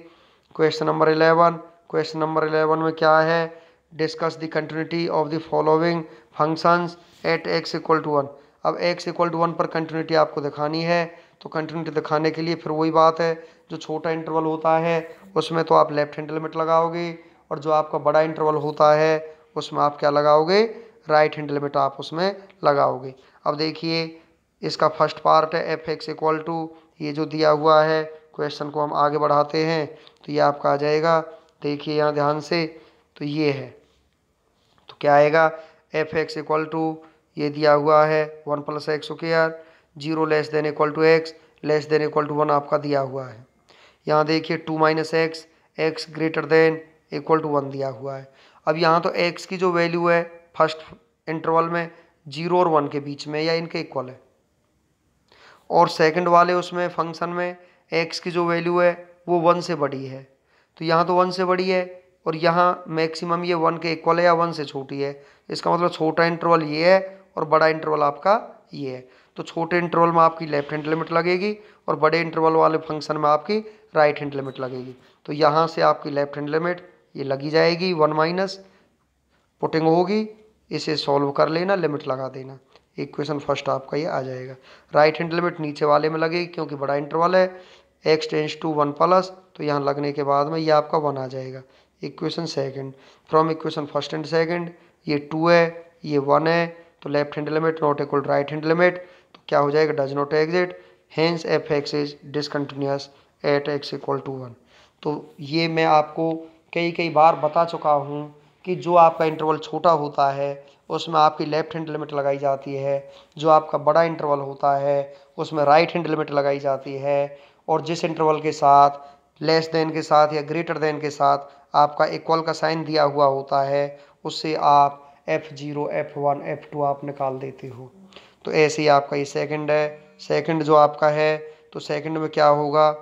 question number eleven question number eleven में क्या है? Discuss the continuity of the following functions at x equal to one अब एक्स इक्वल टू वन पर कंटिन्यूटी आपको दिखानी है तो कंटिन्यूटी दिखाने के लिए फिर वही बात है, जो छोटा इंटरवल होता है, उसमें तो आप लेफ़्ट हैंड लिमिट लगाओगे, और जो आपका बड़ा इंटरवल होता है उसमें आप क्या लगाओगे? राइट हैंड लिमिट आप उसमें लगाओगे। अब देखिए, इसका फ़र्स्ट पार्ट है एफ़ एक्स इक्वल टू ये जो दिया हुआ है क्वेश्चन को हम आगे बढ़ाते हैं तो ये आपका आ जाएगा। देखिए यहाँ ध्यान से तो ये है। तो क्या आएगा? एफ़ एक्स इक्वल टू ये दिया हुआ है one plus x square zero less than equal to x less than equal to one आपका दिया हुआ है। यहाँ देखिए two minus x x greater than equal to one दिया हुआ है। अब यहाँ तो एक्स की जो वैल्यू है फ़र्स्ट इंटरवल में ज़ीरो और वन के बीच में, या इनके इक्वल है। और सेकंड वाले उसमें फ़ंक्शन में एक्स की जो वैल्यू है, वो वन से बड़ी है। तो यहाँ तो वन से बड़ी है, और यहाँ मैक्सिमम ये वन के इक्वल है या वन से छोटी है। इसका मतलब छोटा इंटरवल ये है, और बड़ा इंटरवल आपका ये है। तो छोटे इंटरवल में आपकी लेफ़्ट हैंड लिमिट लगेगी, और बड़े इंटरवल वाले फ़ंक्शन में आपकी राइट हैंड लिमिट लगेगी। तो यहाँ से आपकी लेफ़्ट हैंड लिमिट ये लगी जाएगी वन माइनस पुटिंग होगी, इसे सॉल्व कर लेना लिमिट लगा देना। इक्वेशन फ़र्स्ट आपका ये आ जाएगा। राइट हैंड लिमिट नीचे वाले में लगेगी क्योंकि बड़ा इंटरवल है। X tends to one plus तो यहाँ लगने के बाद में ये आपका वन आ जाएगा। Equation second from equation first and second ये टू है, ये वन है तो left hand limit not equal right hand limit तो क्या हो जाएगा? Does not exist hence f x is discontinuous at x equal to one तो ये मैं आपको कई कई बार बता चुका हूँ कि जो आपका इंटरवल छोटा होता है, उसमें आपकी लेफ़्ट हैंड लिमिट लगाई जाती है, जो आपका बड़ा इंटरवल होता है, उसमें राइट हैंड लिमिट लगाई जाती है और जिस इंटरवल के साथ लेस देन के साथ या ग्रेटर देन के साथ आपका इक्वल का साइन दिया हुआ होता है, उससे आप f zero f one f two आप निकाल देते हो। तो ऐसे ही आपका ये सेकंड है। सेकंड जो आपका है तो सेकंड में क्या होगा?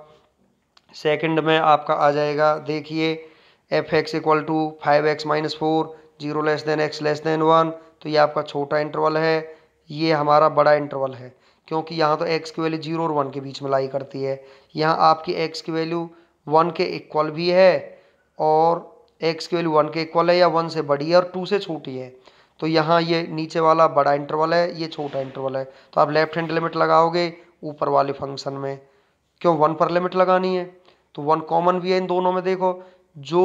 सेकंड में आपका आ जाएगा, देखिए f x equal to five x minus four zero less than x less than one तो ये आपका छोटा इंटरवल है। ये हमारा बड़ा इंटरवल है, क्योंकि यहाँ तो एक्स की वैल्यू ज़ीरो और वन के बीच में लाई करती है। यहाँ आपकी एक्स की वैल्यू वन के इक्वल भी है, और एक्स की वैल्यू वन के इक्वल है या वन से बड़ी है और टू से छोटी है। तो यहाँ ये नीचे वाला बड़ा इंटरवल है, ये छोटा इंटरवल है। तो आप लेफ़्ट हैंड लिमिट लगाओगे ऊपर वाले फ़ंक्शन में। क्यों? वन पर लिमिट लगानी है। तो वन कॉमन भी है इन दोनों में, देखो। जो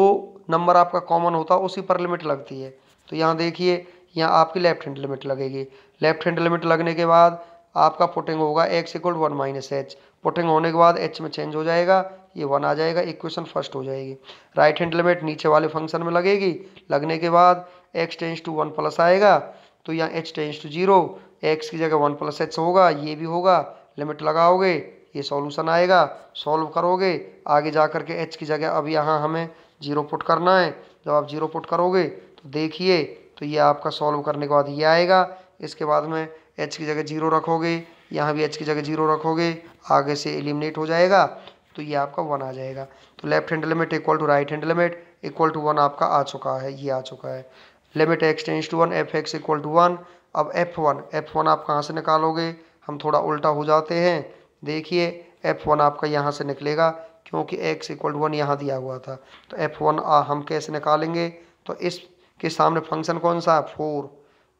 नंबर आपका कॉमन होता है, उसी पर लिमिट लगती है। तो यहाँ देखिए, यहाँ आपकी लेफ़्ट हैंड लिमिट लगेगी। लेफ़्ट हैंड लिमिट लगने के बाद आपका पुटिंग होगा x equal one minus h putting होने के बाद एच में चेंज हो जाएगा, ये वन आ जाएगा इक्वेशन फ़र्स्ट हो जाएगी। राइट हैंड लिमिट नीचे वाले फ़ंक्शन में लगेगी। लगने के बाद x tends to one plus आएगा तो यहाँ h tends to zero x की जगह वन प्लस एच होगा, ये भी होगा। लिमिट लगाओगे ये सॉल्यूशन आएगा। सॉल्व करोगे, आगे जा कर के एच की जगह अब यहाँ हमें ज़ीरो पुट करना है। जब आप ज़ीरो पुट करोगे तो देखिए तो ये आपका सॉल्व करने के बाद ये आएगा। इसके बाद में एच की जगह ज़ीरो रखोगे, यहाँ भी एच की जगह ज़ीरो रखोगे, आगे से एलिमिनेट हो जाएगा तो ये आपका वन आ जाएगा। तो left hand limit equal to right hand limit equal to one आपका आ चुका है, ये आ चुका है। Limit x tends to one f x equal to one अब एफ़ वन एफ़ वन आप कहाँ से निकालोगे? हम थोड़ा उल्टा हो जाते हैं। देखिए एफ़ वन आपका यहाँ से निकलेगा, क्योंकि एक्स इक्वल टू वन यहाँ दिया हुआ था। तो एफ़ वन हम कैसे निकालेंगे? तो इसके सामने फ़ंक्शन कौन सा? है फोर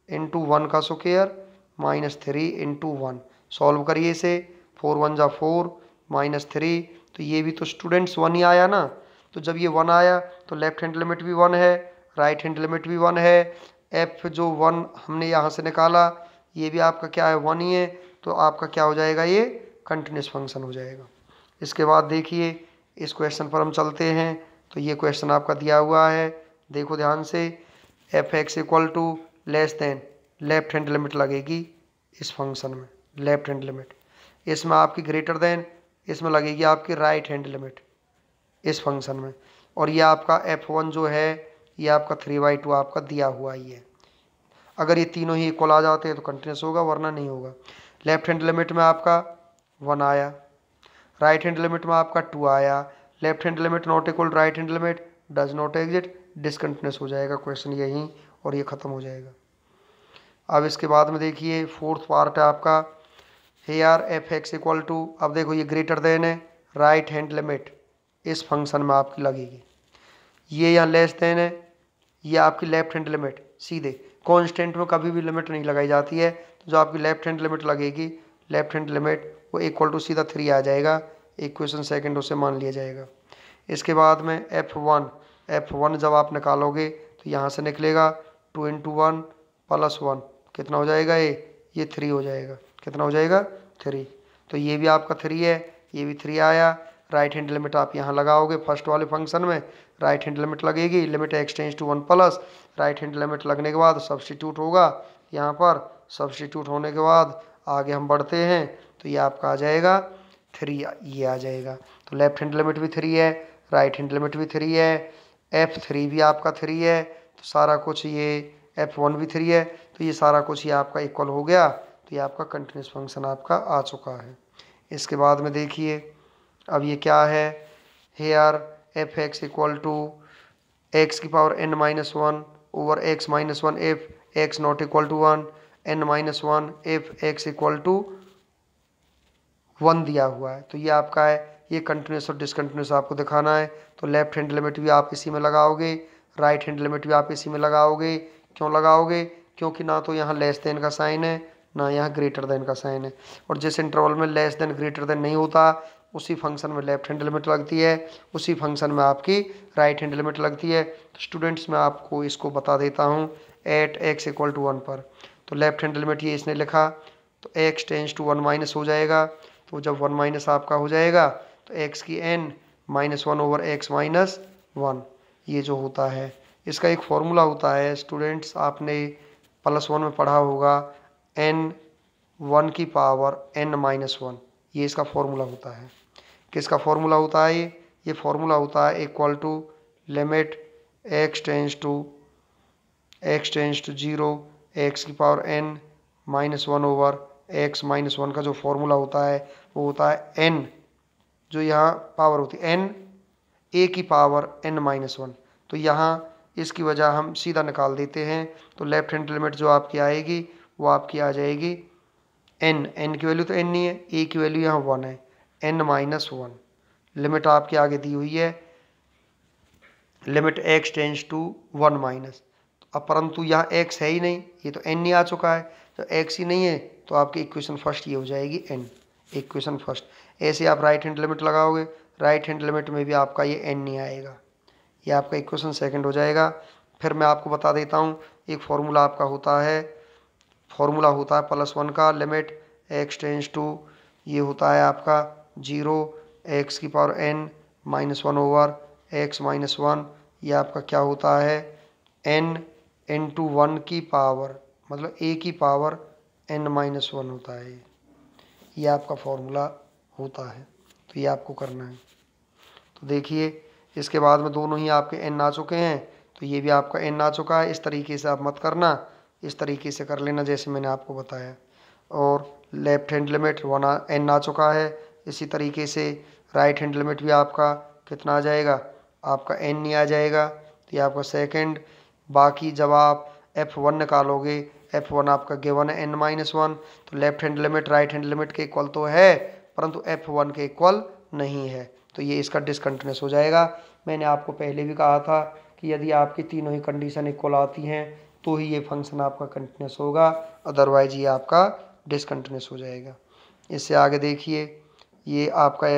इंटू वन का square minus three into one solve करिए इसे। फोर वन जा फोर माइनस थ्री तो ये भी तो स्टूडेंट्स वन ही आया ना? तो जब ये वन आया तो लेफ़्ट हैंड लिमिट भी वन है राइट हैंड लिमिट भी वन है। एफ़ जो वन हमने यहाँ से निकाला, ये भी आपका क्या है? वन ही है। तो आपका क्या हो जाएगा ये? कंटिन्यूस फ़ंक्शन हो जाएगा। इसके बाद देखिए, इस क्वेश्चन पर हम चलते हैं। तो ये क्वेश्चन आपका दिया हुआ है। देखो ध्यान से F x equal to less than left hand limit लगेगी इस फ़ंक्शन में लेफ़्ट हैंड लिमिट इसमें आपकी ग्रेटर देन इसमें लगेगी आपकी राइट हैंड लिमिट इस फ़ंक्शन में। और ये आपका एफ़ वन जो है, ये आपका थ्री बाई टू आपका दिया हुआ ही है। अगर ये तीनों ही इक्वल आ जाते हैं तो कंटिन्यूस होगा, वरना नहीं होगा। लेफ़्ट हैंड लिमिट में आपका वन आया। राइट हैंड लिमिट में आपका टू आया। Left hand limit not equal right hand limit does not exist discontinuous हो जाएगा। क्वेश्चन यही और ये ख़त्म हो जाएगा। अब इसके बाद में देखिए फोर्थ पार्ट है आपका। Here F x equal to अब देखो ये ग्रेटर देन है। राइट हैंड लिमिट इस फ़ंक्शन में आपकी लगेगी। ये यहाँ लेस देन है। ये आपकी लेफ़्ट हैंड लिमिट सीधे। कॉन्स्टेंट में कभी भी लिमिट नहीं लगाई जाती है। तो जो आपकी लेफ़्ट हैंड लिमिट लगेगी लेफ़्ट हैंड लिमिट वो इक्वल टू सीधा थ्री आ जाएगा। इक्वेशन सेकंड उसे मान लिया जाएगा। इसके बाद में एफ़ वन एफ़ वन जब आप निकालोगे तो यहाँ से निकलेगा two into one plus one कितना हो जाएगा ये? ये थ्री हो जाएगा। कितना हो जाएगा? थ्री तो ये भी आपका थ्री है। ये भी थ्री आया। राइट हैंड लिमिट आप यहाँ लगाओगे फ़र्स्ट वाले फ़ंक्शन में। राइट हैंड लिमिट लगेगी। Limit x tends to one plus right hand limit लगने के बाद सब्सटीट्यूट होगा यहाँ पर। सब्सटीट्यूट होने के बाद आगे हम बढ़ते हैं। तो ये आपका आ जाएगा थ्री ये आ जाएगा। तो लेफ़्ट हैंड लिमिट भी थ्री है राइट हैंड लिमिट भी थ्री है एफ़ थ्री भी आपका थ्री है तो सारा कुछ ये एफ़ वन भी थ्री है तो ये सारा कुछ ये आपका इक्वल हो गया तो ये आपका कंटिन्यूस फ़ंक्शन आपका आ चुका है। इसके बाद में देखिए, अब ये क्या है? Here F x equal to x की power n minus one over x minus one F x not equal to one n minus one F x equal to one दिया हुआ है। तो ये आपका है, ये कंटिन्यूस और डिसकंटिन्यूस आपको दिखाना है। तो लेफ़्ट हैंड लिमिट भी आप इसी में लगाओगे राइट हैंड लिमिट भी आप इसी में लगाओगे। क्यों लगाओगे? क्योंकि ना तो यहाँ लेस देन का साइन है, ना यहाँ ग्रेटर देन का साइन है। और जिस इंटरवल में लेस देन ग्रेटर देन नहीं होता, उसी फ़ंक्शन में लेफ़्ट हैंड लिमिट लगती है, उसी फ़ंक्शन में आपकी राइट हैंड लिमिट लगती है। तो स्टूडेंट्स मैं आपको इसको बता देता हूँ at x equal to one पर। तो लेफ़्ट हैंड लिमिट ये इसने लिखा तो x tends to one minus हो जाएगा। तो जब वन माइनस आपका हो जाएगा तो एक्स की n minus one over x minus one, ये जो होता है। इसका एक फॉर्मूला होता है, स्टूडेंट्स, आपने प्लस वन में पढ़ा होगा एन वन की पावर एन माइनस वन, ये इसका फॉर्मूला होता है। किसका फॉर्मूला होता है? ये ये फॉर्मूला होता है equal to limit x tends to x tends to zero x की power n minus one over x minus one का जो फॉर्मूला होता है, वो होता है एन जो यहाँ पावर होती है एन ए की पावर एन माइनस वन तो यहाँ इसकी वजह हम सीधा निकाल देते हैं तो लेफ़्ट हैंड लिमिट जो आपकी आएगी, वो आपकी आ जाएगी एन एन की वैल्यू तो एन नहीं है ए की वैल्यू यहाँ वन है. एन माइनस वन लिमिट आपके आगे दी हुई है. Limit x tends to one minus अब परंतु यहाँ एक्स है ही नहीं, ये तो एन नहीं आ चुका है तो एक्स ही नहीं है तो आपकी इक्वेशन फ़र्स्ट ये हो जाएगी एन इक्वेशन फ़र्स्ट ऐसे आप राइट हैंड लिमिट लगाओगे राइट हैंड लिमिट में भी आपका ये एन नहीं आएगा. ये आपका इक्वेशन सेकंड हो जाएगा. फिर मैं आपको बता देता हूँ, एक फार्मूला आपका होता है फार्मूला होता है प्लस वन का लिमिट एक्स टेंस टू ये होता है आपका ज़ीरो एक्स की power n minus one over x minus one ये आपका क्या होता है एन एन टू वन की पावर मतलब ए की पावर एन माइनस वन होता है। ये आपका फॉर्मूला होता है। तो ये आपको करना है। तो देखिए, इसके बाद में दोनों ही आपके एन आ चुके हैं। तो ये भी आपका एन आ चुका है। इस तरीके से आप मत करना। इस तरीके से कर लेना जैसे मैंने आपको बताया। और left hand limit one n आ चुका है। इसी तरीके से राइट हैंड लिमिट भी आपका कितना आ जाएगा? आपका एन नहीं आ जाएगा। तो ये आपका सेकंड बाकी जब आप एफ़ वन निकालोगे एफ़ वन आपका गिवन है एन माइनस वन तो left hand limit right hand limit के इक्वल तो है, परंतु एफ़ वन के इक्वल नहीं है। तो ये इसका डिसकंटिन्यूस हो जाएगा। मैंने आपको पहले भी कहा था कि यदि आपकी तीनों ही कंडीशन इक्वल आती हैं तो ही ये फ़ंक्शन आपका कंटिन्यूस होगा अदरवाइज़ ये आपका डिसकंटिन्यूस हो जाएगा। इससे आगे देखिए, ये आपका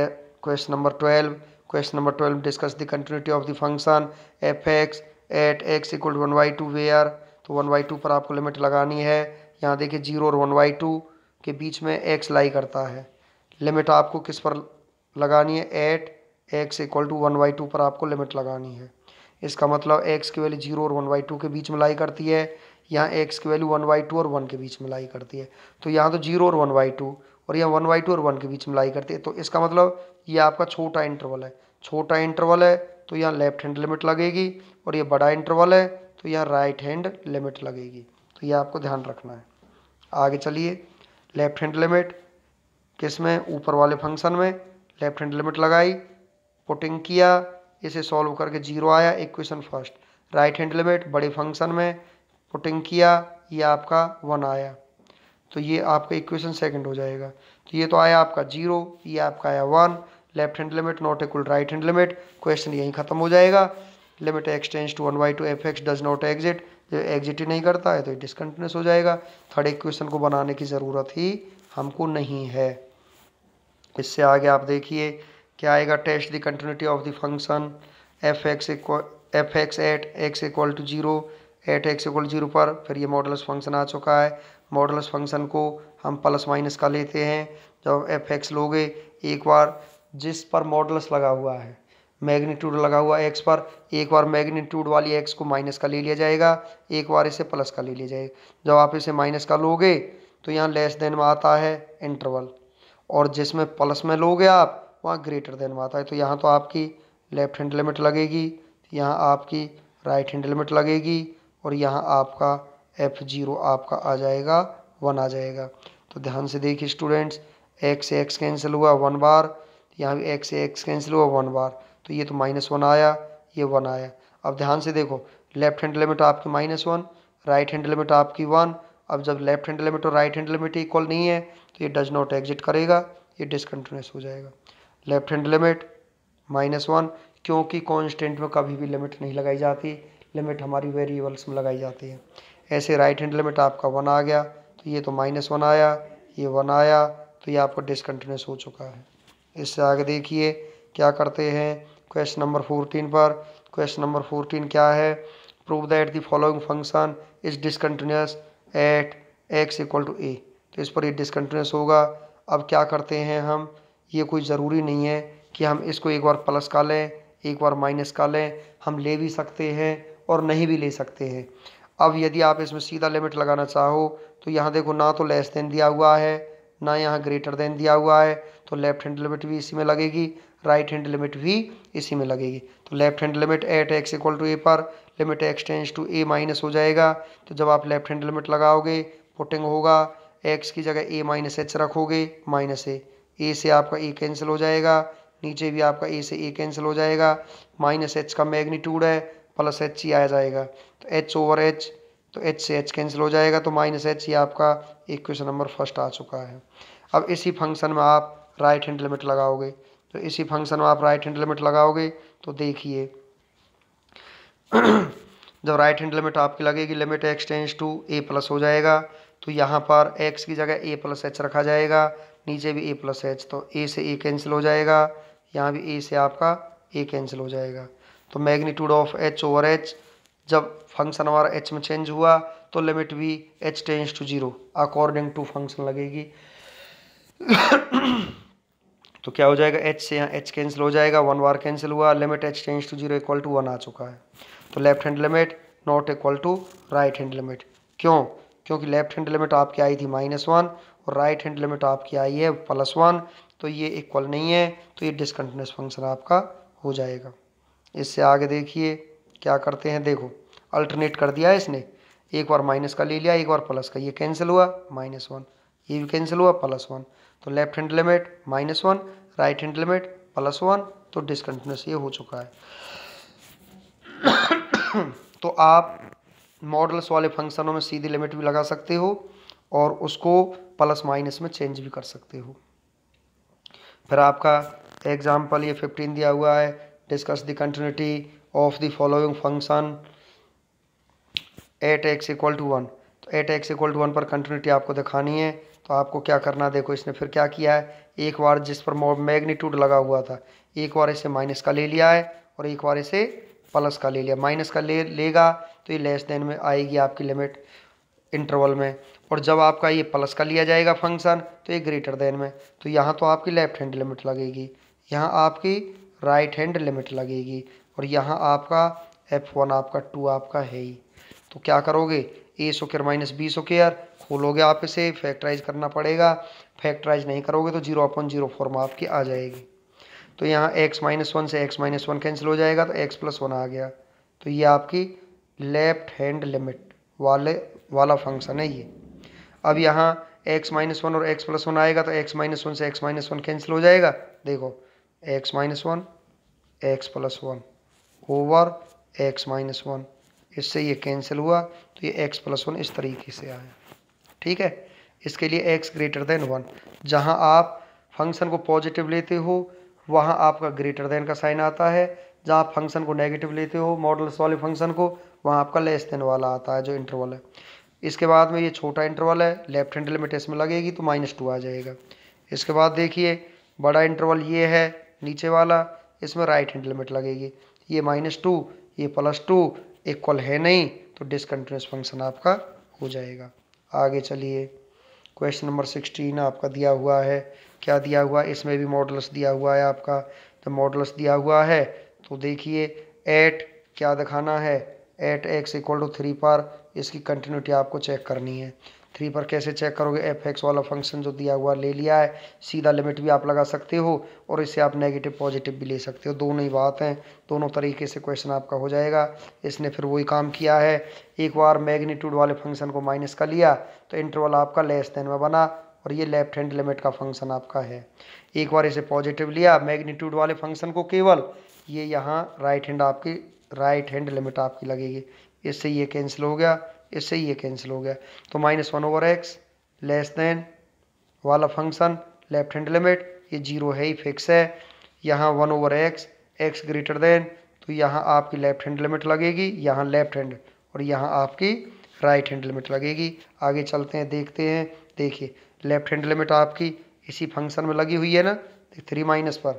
question number twelve question number twelve discuss the continuity of the function F x at x equal one by two where तो वन वाई टू पर आपको लिमिट लगानी है। यहाँ देखिए ज़ीरो और वन वाई टू के बीच में एक्स लाई करता है। लिमिट आपको किस पर लगानी है? At. X equal to one by two पर आपको लिमिट लगानी है। इसका मतलब एक्स की वैल्यू ज़ीरो और वन वाई टू के बीच में लाई करती है। यहाँ एक्स की वैल्यू वन वाई टू और वन के बीच में लाई करती है। तो यहाँ तो ज़ीरो और वन वाई टू और यहाँ वन वाई टू और वन के बीच में लाई करती है। तो इसका मतलब ये आपका छोटा इंटरवल है। छोटा इंटरवल है तो यहाँ लेफ़्ट हैंड लिमिट लगेगी और ये बड़ा इंटरवल है। तो यहाँ राइट हैंड लिमिट लगेगी। तो ये आपको ध्यान रखना है। आगे चलिए। लेफ़्ट हैंड लिमिट किसमें? ऊपर वाले फ़ंक्शन में। लेफ़्ट हैंड लिमिट लगाई। पुटिंग किया। इसे सॉल्व करके ज़ीरो आया। Equation first right hand limit बड़े फ़ंक्शन में। पुटिंग किया। ये आपका वन आया। तो ये आपका इक्वेशन सेकंड हो जाएगा। तो ये तो आया आपका ज़ीरो ये आपका आया one left hand limit not equal right hand limit question यहीं खत्म हो जाएगा। Limit x tends to one by two F x does not exist जो एग्जिट ही नहीं करता है तो डिसकंटिन्यूस हो जाएगा। थर्ड इक्वेशन को बनाने की ज़रूरत ही हमको नहीं है। इससे आगे आप देखिए, क्या आएगा? Test the continuity of the function F x F x at x equal to zero at x equal zero पर फिर ये मॉडल्स फ़ंक्शन आ चुका है। मॉडल्स फ़ंक्शन को हम प्लस माइनस का लेते हैं। जब एफ़ एक्स लोगे, एक बार जिस पर मॉडल्स लगा हुआ है मैग्नीट्यूड लगा हुआ एक्स पर, एक बार मैग्नीट्यूड वाली एक्स को माइनस का ले लिया जाएगा, एक बार इसे प्लस का ले लिया जाएगा। जब आप इसे माइनस का लोगे तो यहाँ लेस देन में आता है इंटरवल और जिसमें प्लस में लोगे आप, वहाँ ग्रेटर देन में आता है। तो यहाँ तो आपकी लेफ़्ट हैंड लिमिट लगेगी, यहाँ आपकी राइट हैंड लिमिट लगेगी, और यहाँ आपका एफ़ ज़ीरो आपका आ जाएगा वन आ जाएगा। तो ध्यान से देखिए स्टूडेंट्स एक्स एक्स कैंसिल हुआ वन बार यहाँ भी एक्स से एक्स कैंसिल हुआ वन बार तो ये तो माइनस वन आया, ये वन आया। अब ध्यान से देखो लेफ़्ट हैंड लिमिट आपकी minus one right hand limit आपकी वन अब जब लेफ़्ट हैंड लिमिट और राइट हैंड लिमिट इक्वल नहीं है तो ये डज नॉट एग्जिट करेगा, ये डिसकंटिन्यूस हो जाएगा। Left hand limit minus one क्योंकि कॉन्स्टेंट में कभी भी लिमिट नहीं लगाई जाती लिमिट हमारी वेरिएबल्स में लगाई जाती है। ऐसे राइट हैंड लिमिट आपका वन आ गया तो ये तो माइनस वन आया, ये वन आया तो ये आपको डिसकंटिन्यूस हो चुका है। इससे आगे देखिए, क्या करते हैं क्वेश्चन नंबर फोरटीन पर। क्वेश्चन नंबर फोरटीन क्या है? Prove that the following function is discontinuous at x equal to a तो इस पर ये डिसकंटिन्यूस होगा। अब क्या करते हैं हम? ये कोई ज़रूरी नहीं है कि हम इसको एक बार प्लस का लें, एक बार माइनस का लें। हम ले भी सकते हैं और नहीं भी ले सकते हैं। अब यदि आप इसमें सीधा लिमिट लगाना चाहो तो यहाँ देखो ना तो लेस देन दिया हुआ है, ना यहाँ ग्रेटर देन दिया हुआ है तो लेफ़्ट हैंड लिमिट भी इसी में लगेगी। राइट हैंड लिमिट भी इसी में लगेगी। तो left hand limit at x equal to a पर limit x tends to a minus हो जाएगा। तो जब आप लेफ़्ट हैंड लिमिट लगाओगे पुटिंग होगा एक्स की जगह ए माइनस एच रखोगे माइनस ए ए से आपका ए कैंसिल हो जाएगा, नीचे भी आपका ए से ए कैंसिल हो जाएगा माइनस एच का मैग्नीट्यूड है प्लस एच ही आ जाएगा। तो एच ओवर एच तो एच से एच कैंसिल हो जाएगा तो माइनस एच ही आपका इक्वेशन नंबर फ़र्स्ट आ चुका है। अब इसी फ़ंक्शन में आप राइट हैंड लिमिट लगाओगे। तो इसी फ़ंक्शन में आप राइट हैंड लिमिट लगाओगे तो देखिए। जब राइट हैंड लिमिट आपकी लगेगी limit x tends to a plus हो जाएगा। तो यहाँ पर एक्स की जगह ए प्लस एच रखा जाएगा, नीचे भी ए प्लस एच तो ए से ए कैंसिल हो जाएगा, यहाँ भी ए से आपका ए कैंसिल हो जाएगा। तो magnitude of h over h जब फ़ंक्शन हमारा एच में चेंज हुआ तो लिमिट भी h tends to zero according to function लगेगी। तो क्या हो जाएगा? एच से यहाँ एच कैंसिल हो जाएगा वन बार कैंसिल हुआ limit h tends to zero equal to one आ चुका है। तो left hand limit not equal to right hand limit क्यों? क्योंकि लेफ़्ट हैंड लिमिट आपकी आई थी माइनस वन और राइट हैंड लिमिट आपकी आई है प्लस वन तो ये इक्वल नहीं है तो ये डिसकंटिन्यूस फ़ंक्शन आपका हो जाएगा। इससे आगे देखिए, क्या करते हैं? देखो अल्टरनेट कर दिया है इसने। एक बार माइनस का ले लिया, एक बार प्लस का। ये कैंसिल हुआ माइनस वन ये भी कैंसिल हुआ प्लस वन तो left hand limit minus one right hand limit plus one तो डिसकंटिन्यूस ये हो चुका है। तो आप मॉडल्स वाले फंक्शनों में सीधी लिमिट भी लगा सकते हो और उसको प्लस माइनस में चेंज भी कर सकते हो। फिर आपका एग्ज़ाम्पल ये फिफ्टीन दिया हुआ है discuss the continuity of the following function at x equal to one तो at x equal to one पर कंटिन्यूटी आपको दिखानी है। तो आपको क्या करना देखो, इसने फिर क्या किया है? एक बार जिस पर मैग्नीट्यूड लगा हुआ था, एक बार इसे माइनस का ले लिया है और एक बार इसे प्लस का ले लिया। माइनस का ले, लेगा तो ये लेस देन में आएगी आपकी लिमिट इंटरवल में। और जब आपका ये प्लस का लिया जाएगा फ़ंक्शन तो ये ग्रेटर देन में। तो यहाँ तो आपकी लेफ़्ट हैंड लिमिट लगेगी, यहाँ आपकी राइट हैंड लिमिट लगेगी और यहाँ आपका एफ़ वन, आपका टू, आपका है ही। तो क्या करोगे? ए सोकेयर माइनस बी सोकेयर खोलोगे आप इसे फैक्टराइज करना पड़ेगा। फैक्टराइज नहीं करोगे तो ज़ीरो अपॉन ज़ीरो फॉर्म आपकी आ जाएगी। तो यहाँ एक्स माइनस वन से एक्स माइनस वन कैंसिल हो जाएगा तो एक्स प्लस वन आ गया। तो ये आपकी लेफ़्ट हैंड लिमिट वाले, वाला फ़ंक्शन है ये। अब यहाँ एक्स माइनस वन और एक्स प्लस वन आएगा तो एक्स माइनस वन से एक्स माइनस वन कैंसिल हो जाएगा। देखो x minus one x plus one over x minus one इससे ये कैंसिल हुआ। तो ये एक्स प्लस वन इस तरीके से आया। ठीक है? इसके लिए एक्स ग्रेटर देन वन जहाँ आप फ़ंक्शन को पॉजिटिव लेते हो, वहाँ आपका ग्रेटर देन का साइन आता है। जहाँ आप फ़ंक्शन को नेगेटिव लेते हो मॉडल्स वाले फ़ंक्शन को, वहाँ आपका लेस देन वाला आता है, जो इंटरवल है। इसके बाद में ये छोटा इंटरवल है लेफ़्ट हैंड लिमिट इसमें लगेगी तो माइनस टू आ जाएगा। इसके बाद देखिए, बड़ा इंटरवल ये है, नीचे वाला, इसमें राइट हैंड लिमिट लगेगी। ये माइनस टू ये प्लस टू इक्वल है नहीं तो डिसकंटिन्यूस फ़ंक्शन आपका हो जाएगा। आगे चलिए। क्वेश्चन नंबर सिक्सटीन आपका दिया हुआ है। क्या दिया हुआ? है इसमें भी मॉडल्स दिया हुआ है आपका। तो मॉडल्स दिया हुआ है। तो देखिए एट क्या दिखाना है? At x equal to three पर इसकी कंटिन्यूटी आपको चेक करनी है। थ्री पर कैसे चेक करोगे? एफ़ एक्स वाला फ़ंक्शन जो दिया हुआ ले लिया है। सीधा लिमिट भी आप लगा सकते हो और इससे आप नेगेटिव पॉजिटिव भी ले सकते हो। दोनों ही बात हैं। दोनों तरीके से क्वेश्चन आपका हो जाएगा। इसने फिर वही काम किया है। एक बार मैग्नीट्यूड वाले फ़ंक्शन को माइनस का लिया तो इंटरवल आपका लेस देन में बना और ये लेफ़्ट हैंड लिमिट का फ़ंक्शन आपका है। एक बार इसे पॉजिटिव लिया मैग्नीट्यूड वाले फ़ंक्शन को केवल ये यहाँ राइट हैंड आपकी राइट हैंड लिमिट आपकी लगेगी। इससे ये कैंसिल हो गया। इससे ये कैंसिल हो गया। तो minus one over x less than वाला फ़ंक्शन लेफ़्ट हैंड लिमिट ये ज़ीरो है ही फिक्स है। यहाँ one over x x greater than तो यहाँ आपकी लेफ़्ट हैंड लिमिट लगेगी, यहाँ लेफ़्ट हैंड और यहाँ आपकी राइट हैंड लिमिट लगेगी। आगे चलते हैं, देखते हैं। देखिए लेफ़्ट हैंड लिमिट आपकी इसी फ़ंक्शन में लगी हुई है ना थ्री माइनस पर।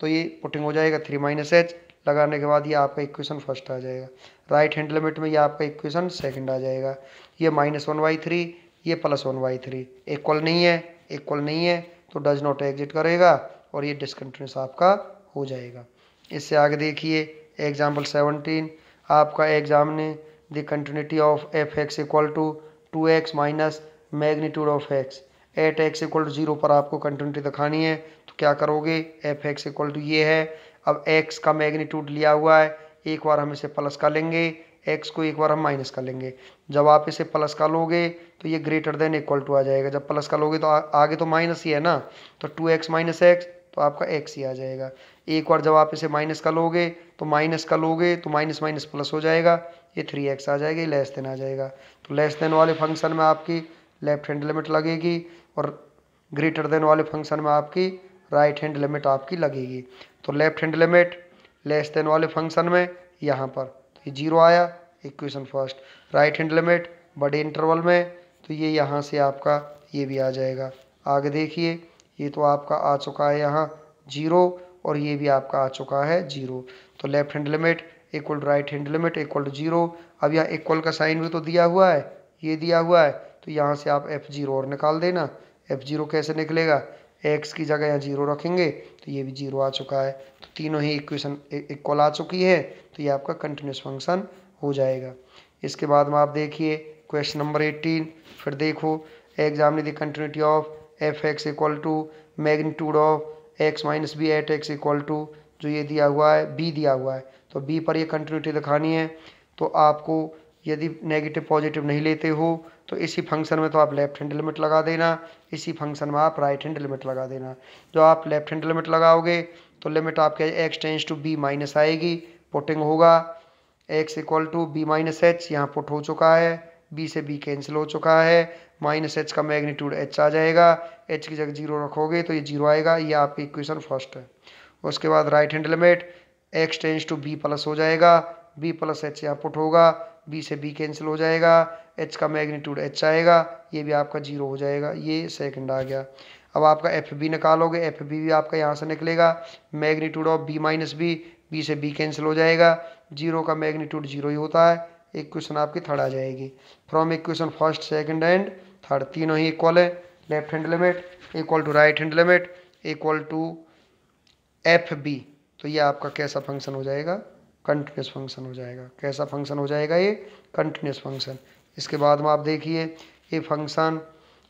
तो ये पुटिंग हो जाएगा थ्री माइनस एच लगाने के बाद ये आपका इक्वेशन फ़र्स्ट आ जाएगा। राइट हैंड लिमिट में ये आपका इक्वेशन सेकंड आ जाएगा। ये माइनस वन बाई थ्री, ये plus one by three. Equal नहीं है, इक्वल नहीं है तो डज नॉट एग्जिट करेगा और ये डिसकंटिन्यूस आपका हो जाएगा। इससे आगे देखिए एग्ज़ाम्पल सेवनटीन, आपका examine the continuity of F x equal to two x minus magnitude of x. At x equal to zero पर आपको कंटिन्यूटी दिखानी है तो क्या करोगे? एफ़ एक्स इक्वल टू ये है। अब एक्स का मैग्नीट्यूड लिया हुआ है एक बार हम इसे प्लस का लेंगे x को एक बार हम माइनस का लेंगे। जब आप इसे प्लस का लोगे तो ये ग्रेटर देन इक्वल टू आ जाएगा। जब प्लस का लोगे तो आ, आगे तो माइनस ही है ना? तो टू एक्स माइनस एक्स तो आपका x ही आ जाएगा। एक बार जब आप इसे माइनस का लोगे तो माइनस का लोगे तो माइनस माइनस प्लस हो जाएगा। ये थ्री एक्स आ जाएगा ये लेस देन आ जाएगा। तो लेस देन वाले फ़ंक्शन में आपकी लेफ़्ट हैंड लिमिट लगेगी और ग्रेटर देन वाले फ़ंक्शन में आपकी राइट हैंड लिमिट आपकी लगेगी। तो left hand limit less than वाले फ़ंक्शन में, यहाँ पर। तो ये ज़ीरो आया equation first right hand limit बड़े इंटरवल में तो ये यहाँ से आपका, ये भी आ जाएगा। आगे देखिए, ये तो आपका आ चुका है यहाँ ज़ीरो और ये भी आपका आ चुका है ज़ीरो तो left hand limit equal to right hand limit equal to zero अब यहाँ इक्वल का साइन भी तो दिया हुआ है, ये दिया हुआ है। तो यहाँ से आप एफ़ ज़ीरो और निकाल देना। एफ़ ज़ीरो कैसे निकलेगा? एक्स की जगह यहाँ ज़ीरो रखेंगे तो ये भी ज़ीरो आ चुका है। तो तीनों ही इक्वेशन इक्वल आ चुकी है तो ये आपका कंटिन्यूस फ़ंक्शन हो जाएगा। इसके बाद में आप देखिए क्वेश्चन नंबर एटीन फिर देखो एग्ज़ाम ने दी continuity of f x equal to magnitude of x minus b at x equal to जो ये दिया हुआ है बी दिया हुआ है। तो बी पर ये कंटिन्यूटी दिखानी है। तो आपको यदि नेगेटिव पॉजिटिव नहीं लेते हो तो इसी फ़ंक्शन में तो आप लेफ़्ट हैंड लिमिट लगा देना। इसी फ़ंक्शन में आप राइट हैंड लिमिट लगा देना। जो आप लेफ़्ट हैंड लिमिट लगाओगे तो लिमिट आपके x tends to b minus आएगी पुटिंग होगा। X equal to b minus h यहाँ पुट हो चुका है। बी से बी कैंसिल हो चुका है। माइनस एच का मैग्नीट्यूड एच आ जाएगा। एच की जगह ज़ीरो रखोगे तो ये ज़ीरो आएगा। ये आपकी इक्वेशन फ़र्स्ट है। उसके बाद right hand limit x tends to b plus हो जाएगा। बी प्लस एच यहाँ पुट होगा। बी से बी कैंसिल हो जाएगा। एच का मैग्नीट्यूड एच आएगा, ये भी आपका ज़ीरो हो जाएगा, ये सेकंड आ गया। अब आपका एफ़ बी निकालोगे एफ़ बी भी आपका यहाँ से निकलेगा magnitude of b minus b b से बी कैंसिल हो जाएगा ज़ीरो का मैग्नीट्यूड ज़ीरो ही होता है एक क्वेश्चन आपकी थर्ड आ जाएगी। फ्रॉम एक question first second and third तीनों ही इक्वल है left hand limit equal to right hand limit equal to f b तो ये आपका कैसा फ़ंक्शन हो जाएगा? कंटिन्यूस फ़ंक्शन हो जाएगा। कैसा फ़ंक्शन हो जाएगा ये? कंटिन्यूस फ़ंक्शन इसके बाद में आप देखिए, ये function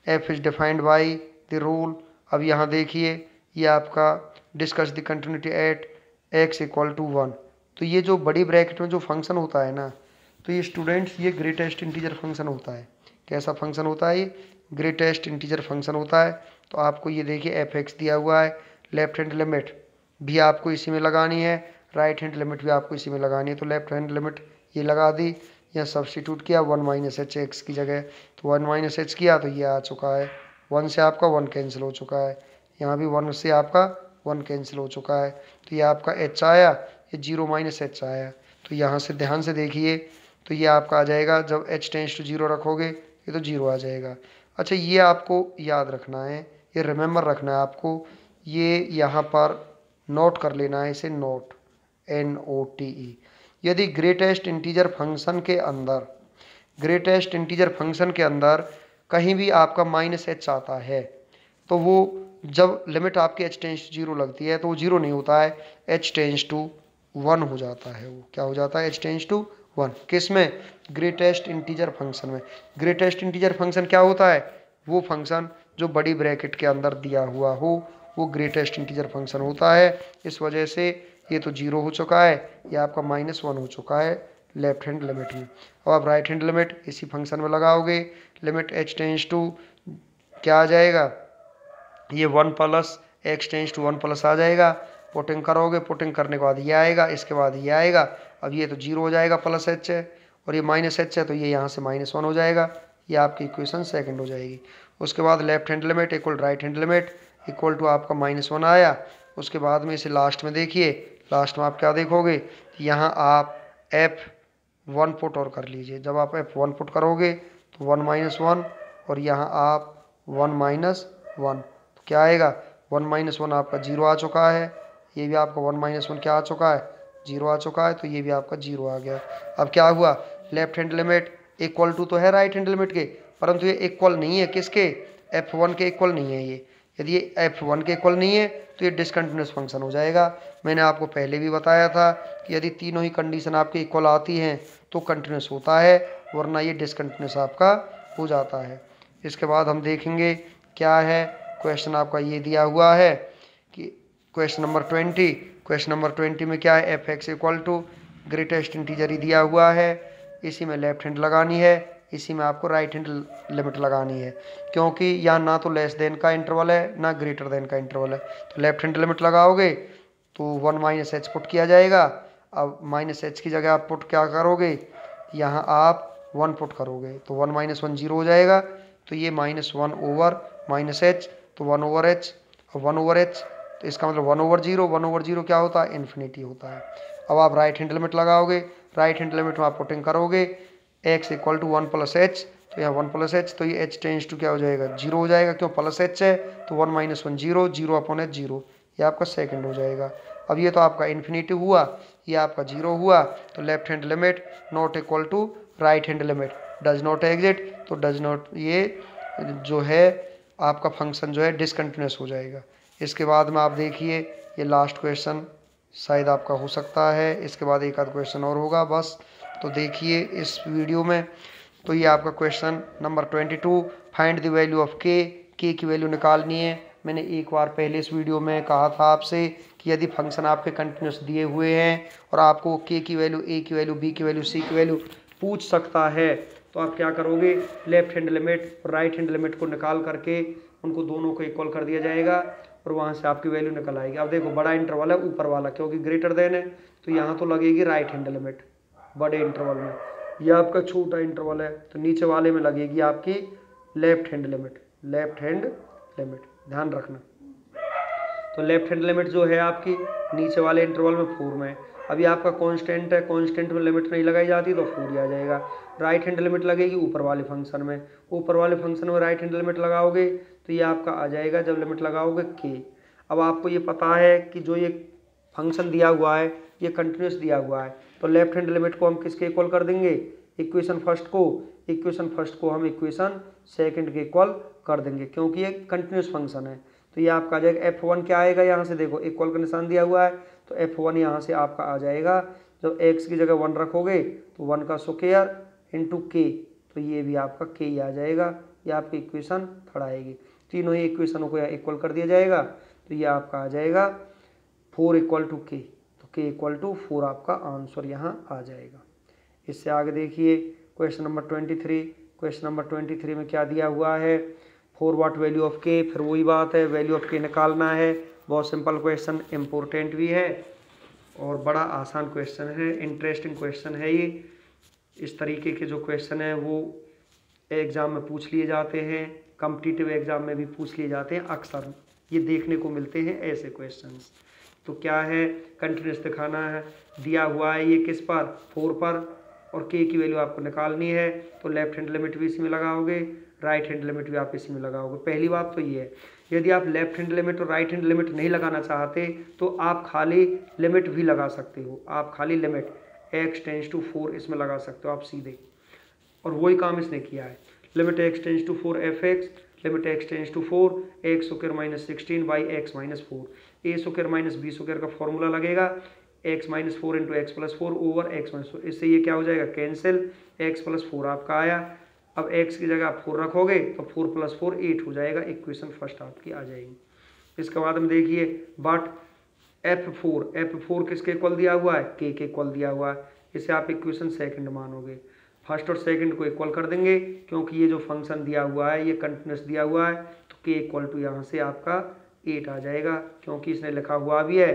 f is defined by the rule अब यहाँ देखिए, ये आपका discuss the continuity at x equal to one तो ये जो बड़ी ब्रैकेट में जो फ़ंक्शन होता है ना तो ये स्टूडेंट्स ये ग्रेटेस्ट इंटीजर फ़ंक्शन होता है। कैसा फ़ंक्शन होता है? ये ग्रेटेस्ट इंटीजर फ़ंक्शन होता है। तो आपको ये देखिए एफ़ एक्स दिया हुआ है लेफ़्ट हैंड लिमिट भी आपको इसी में लगानी है राइट हैंड लिमिट भी आपको इसी में लगानी है। तो लेफ़्ट हैंड लिमिट ये लगा दी। या सब्सटीट्यूट किया वन माइनस एच एक्स की जगह तो वन माइनस एच किया तो ये आ चुका है। वन से आपका वन कैंसिल हो चुका है। यहाँ भी वन से आपका वन कैंसिल हो चुका है। तो ये आपका एच आया, ये ज़ीरो माइनस एच आया। तो यहाँ से ध्यान से देखिए तो ये आपका आ जाएगा। जब एच टेंस टू ज़ीरो रखोगे, ये तो ज़ीरो आ जाएगा। अच्छा ये आपको याद रखना है, ये रिमेंबर रखना है आपको। ये यहाँ पर नोट कर लेना है इसे note N O T E यदि ग्रेटेस्ट इंटीजर फ़ंक्शन के अंदर ग्रेटेस्ट इंटीजर फ़ंक्शन के अंदर कहीं भी आपका माइनस एच आता है तो वो जब लिमिट आपके एच टेंस ज़ीरो लगती है तो वो ज़ीरो नहीं होता है एच टेंस टू वन हो जाता है वो। क्या हो जाता है? एच टेंस टू वन किसमें? ग्रेटेस्ट इंटीजर फ़ंक्शन में। ग्रेटेस्ट इंटीजर फ़ंक्शन क्या होता है? वो फ़ंक्शन जो बड़ी ब्रैकेट के अंदर दिया हुआ हो, वो ग्रेटेस्ट इंटीजर फ़ंक्शन होता है। इस वजह से ये तो ज़ीरो हो चुका है, ये आपका माइनस वन हो चुका है लेफ़्ट हैंड लिमिट में। अब आप राइट हैंड लिमिट इसी फ़ंक्शन में लगाओगे, लिमिट एच टेंस टू क्या आ जाएगा? ये one plus x tends to one plus आ जाएगा। पुटिंग करोगे, पुटिंग करने के बाद ये आएगा, इसके बाद ये आएगा। अब ये तो ज़ीरो हो जाएगा प्लस एच है और ये माइनस एच है तो ये यहाँ से माइनस वन हो जाएगा, ये आपकी इक्वेशन सेकंड हो जाएगी। उसके बाद left hand limit equal right hand limit equal to आपका माइनस वन आया। उसके बाद में इसे लास्ट में देखिए लास्ट में आप क्या देखोगे? यहाँ आप एफ़ वन पुट और कर लीजिए। जब आप एफ़ वन पुट करोगे तो वन माइनस वन और यहाँ आप वन माइनस वन तो क्या आएगा? वन माइनस वन आपका ज़ीरो आ चुका है। ये भी आपका वन माइनस वन क्या आ चुका है? ज़ीरो आ चुका है तो ये भी आपका ज़ीरो आ गया। अब क्या हुआ? Left hand limit equal to तो है राइट हैंड लिमिट के, परंतु ये इक्वल नहीं है। किसके? एफ़ वन के इक्वल नहीं है ये। यदि ये एफ़ वन के इक्वल नहीं है तो ये डिसकंटिन्यूस फ़ंक्शन हो जाएगा। मैंने आपको पहले भी बताया था कि यदि तीनों ही कंडीशन आपके इक्वल आती हैं तो कंटिन्यूस होता है, वरना ये डिसकंटिन्यूस आपका हो जाता है। इसके बाद हम देखेंगे क्या है। क्वेश्चन आपका ये दिया हुआ है कि question number twenty question number twenty में क्या है? F x equal to greatest integer ही दिया हुआ है। इसी में लेफ़्ट हैंड लगानी है। इसी में आपको राइट हैंड लिमिट लगानी है। क्योंकि यहाँ ना तो लेस देन का इंटरवल है, ना ग्रेटर देन का इंटरवल है। तो लेफ़्ट हैंड लिमिट लगाओगे तो वन माइनस एच पुट किया जाएगा। अब माइनस एच की जगह आप पुट क्या करोगे? यहाँ आप वन पुट करोगे। तो वन माइनस वन ज़ीरो हो जाएगा। तो ये minus one over minus h तो वन ओवर एच और वन ओवर एच तो इसका मतलब one over zero one over zero क्या होता है? इन्फिनिटी होता है। अब आप राइट हैंड लिमिट लगाओगे राइट हैंड लिमिट में आप पुटिंग करोगे x equal to one plus h तो यहाँ वन प्लस एच तो ये एच टेंस टू क्या हो जाएगा? ज़ीरो हो जाएगा, क्यों? प्लस एच है तो one minus one zero zero upon h zero ये आपका सेकंड हो जाएगा। अब ये तो आपका इन्फिनेटिव हुआ, ये आपका ज़ीरो हुआ तो left hand limit not equal to right hand limit does not exist तो डज नॉट ये जो है, आपका फ़ंक्शन जो है डिसकंटिन्यूस हो जाएगा। इसके बाद में आप देखिए, ये लास्ट क्वेश्चन शायद आपका हो सकता है। इसके बाद एक आध क्वेश्चन और होगा, बस। तो देखिए इस वीडियो में तो ये आपका question number twenty to find the value of k k की वैल्यू निकालनी है। मैंने एक बार पहले इस वीडियो में कहा था आपसे कि यदि फ़ंक्शन आपके कंटिन्यूस दिए हुए हैं और आपको के की वैल्यू ए की वैल्यू बी की वैल्यू सी की वैल्यू पूछ सकता है तो आप क्या करोगे? लेफ़्ट हैंड लिमिट और राइट हैंड लिमिट को निकाल करके उनको दोनों को इक्वल कर दिया जाएगा और वहाँ से आपकी वैल्यू निकल आएगी। अब देखो, बड़ा इंटरवल है, ऊपर वाला, क्योंकि ग्रेटर देन है तो यहाँ तो लगेगी राइट हैंड लिमिट बड़े इंटरवल में। यह आपका छोटा इंटरवल है तो नीचे वाले में लगेगी आपकी left hand limit left hand limit ध्यान रखना। तो लेफ़्ट हैंड लिमिट जो है आपकी नीचे वाले इंटरवल में फोर में अभी आपका कांस्टेंट है कांस्टेंट में लिमिट नहीं लगाई जाती तो फोर ही आ जाएगा। राइट हैंड लिमिट लगेगी ऊपर वाले फ़ंक्शन में। ऊपर वाले फ़ंक्शन में राइट हैंड लिमिट लगाओगे तो ये आपका आ जाएगा, जब लिमिट लगाओगे के अब आपको ये पता है कि जो ये फ़ंक्शन दिया हुआ है, ये कंटिन्यूस दिया हुआ है। तो लेफ़्ट हैंड लिमिट को हम किसके इक्वल कर देंगे? इक्वेशन फ़र्स्ट को। इक्वेशन फ़र्स्ट को हम इक्वेशन सेकंड के इक्वल कर देंगे, क्योंकि ये कंटिन्यूस फ़ंक्शन है। तो ये आपका आ जाएगा एफ़ वन क्या आएगा यहाँ से? देखो इक्वल का निशान दिया हुआ है तो एफ़ वन यहाँ से आपका आ जाएगा। जब एक्स की जगह वन रखोगे तो वन का स्क्वेयर इंटू के तो ये भी आपका के ही आ जाएगा। ये आपकी इक्वेशन थर्ड आएगी। तीनों ही इक्वेशनों को यहाँ इक्वल कर दिया जाएगा तो ये आपका आ जाएगा four equal to k k equal to four आपका आंसर यहाँ आ जाएगा। इससे आगे देखिए question number twenty three question number twenty three में क्या दिया हुआ है? फोर वाट वैल्यू ऑफ़ के फिर वही बात है वैल्यू ऑफ़ के निकालना है। बहुत सिंपल क्वेश्चन इम्पोर्टेंट भी है और बड़ा आसान क्वेश्चन है इंटरेस्टिंग क्वेश्चन है ये। इस तरीके के जो क्वेश्चन हैं, वो एग्ज़ाम में पूछ लिए जाते हैं कम्पिटिटिव एग्ज़ाम में भी पूछ लिए जाते हैं, अक्सर। ये देखने को मिलते हैं ऐसे क्वेश्चंस तो क्या है? कंटिन्यूस दिखाना है। दिया हुआ है ये किस पर? फोर पर। और के की वैल्यू आपको निकालनी है। तो लेफ़्ट हैंड लिमिट भी इसमें लगाओगे। राइट हैंड लिमिट भी आप इसी में लगाओगे। पहली बात तो ये है। यदि आप लेफ़्ट हैंड लिमिट और राइट हैंड लिमिट नहीं लगाना चाहते तो आप खाली लिमिट भी लगा सकते हो। आप खाली limit x tends to four इसमें लगा सकते हो आप सीधे। और वही काम इसने किया है। Limit x tends to four f x limit x tends to four x square minus sixteen by x minus four a square minus b square का फॉर्मूला लगेगा x minus four into x plus four over x minus four इससे ये क्या हो जाएगा? Cancel x plus four आपका आया। अब एक्स की जगह आप फोर रखोगे तो फोर प्लस फोर एट हो जाएगा। इक्वेशन फ़र्स्ट आपकी आ जाएगी। इसके बाद में देखिए but f four f four किसके इक्वल दिया हुआ है? के के इक्वल दिया हुआ है। इसे आप इक्वेशन सेकंड मानोगे। फ़र्स्ट और सेकंड को इक्वल कर देंगे, क्योंकि ये जो फ़ंक्शन दिया हुआ है, ये कंटिन्यूस दिया हुआ है तो के इक्वल टू यहाँ से आपका एट आ जाएगा, क्योंकि इसने लिखा हुआ भी है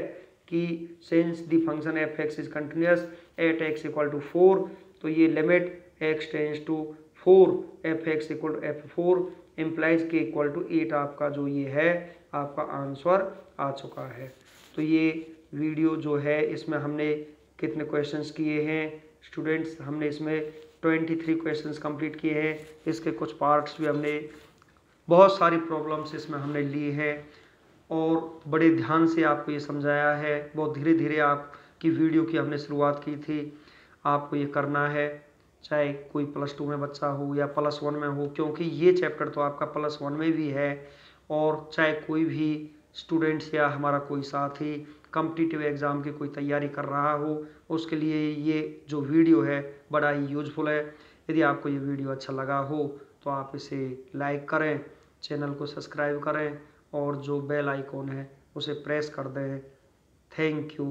कि since the function f x is continuous at x equal to four तो ये limit x tends to four f x equal to f four implies k equal to eight आपका जो ये है, आपका आंसर आ चुका है। तो ये वीडियो जो है, इसमें हमने कितने क्वेश्चंस किए हैं? स्टूडेंट्स हमने इसमें ट्वेंटी थ्री क्वेश्चन कंप्लीट किए हैं। इसके कुछ पार्ट्स भी हमने, बहुत सारी प्रॉब्लम्स इसमें हमने ली हैं। और बड़े ध्यान से आपको ये समझाया है। बहुत धीरे धीरे आपकी वीडियो की हमने शुरुआत की थी। आपको ये करना है, चाहे कोई प्लस टू में बच्चा हो या प्लस वन में हो, क्योंकि ये चैप्टर तो आपका प्लस वन में भी है। और चाहे कोई भी स्टूडेंट्स या हमारा कोई साथी कम्पिटिटिव एग्ज़ाम की कोई तैयारी कर रहा हो, उसके लिए ये जो वीडियो है बड़ा ही यूजफुल है। यदि आपको ये वीडियो अच्छा लगा हो तो आप इसे लाइक करें, चैनल को सब्सक्राइब करें और जो बेल आइकॉन है उसे प्रेस कर दें। Thank you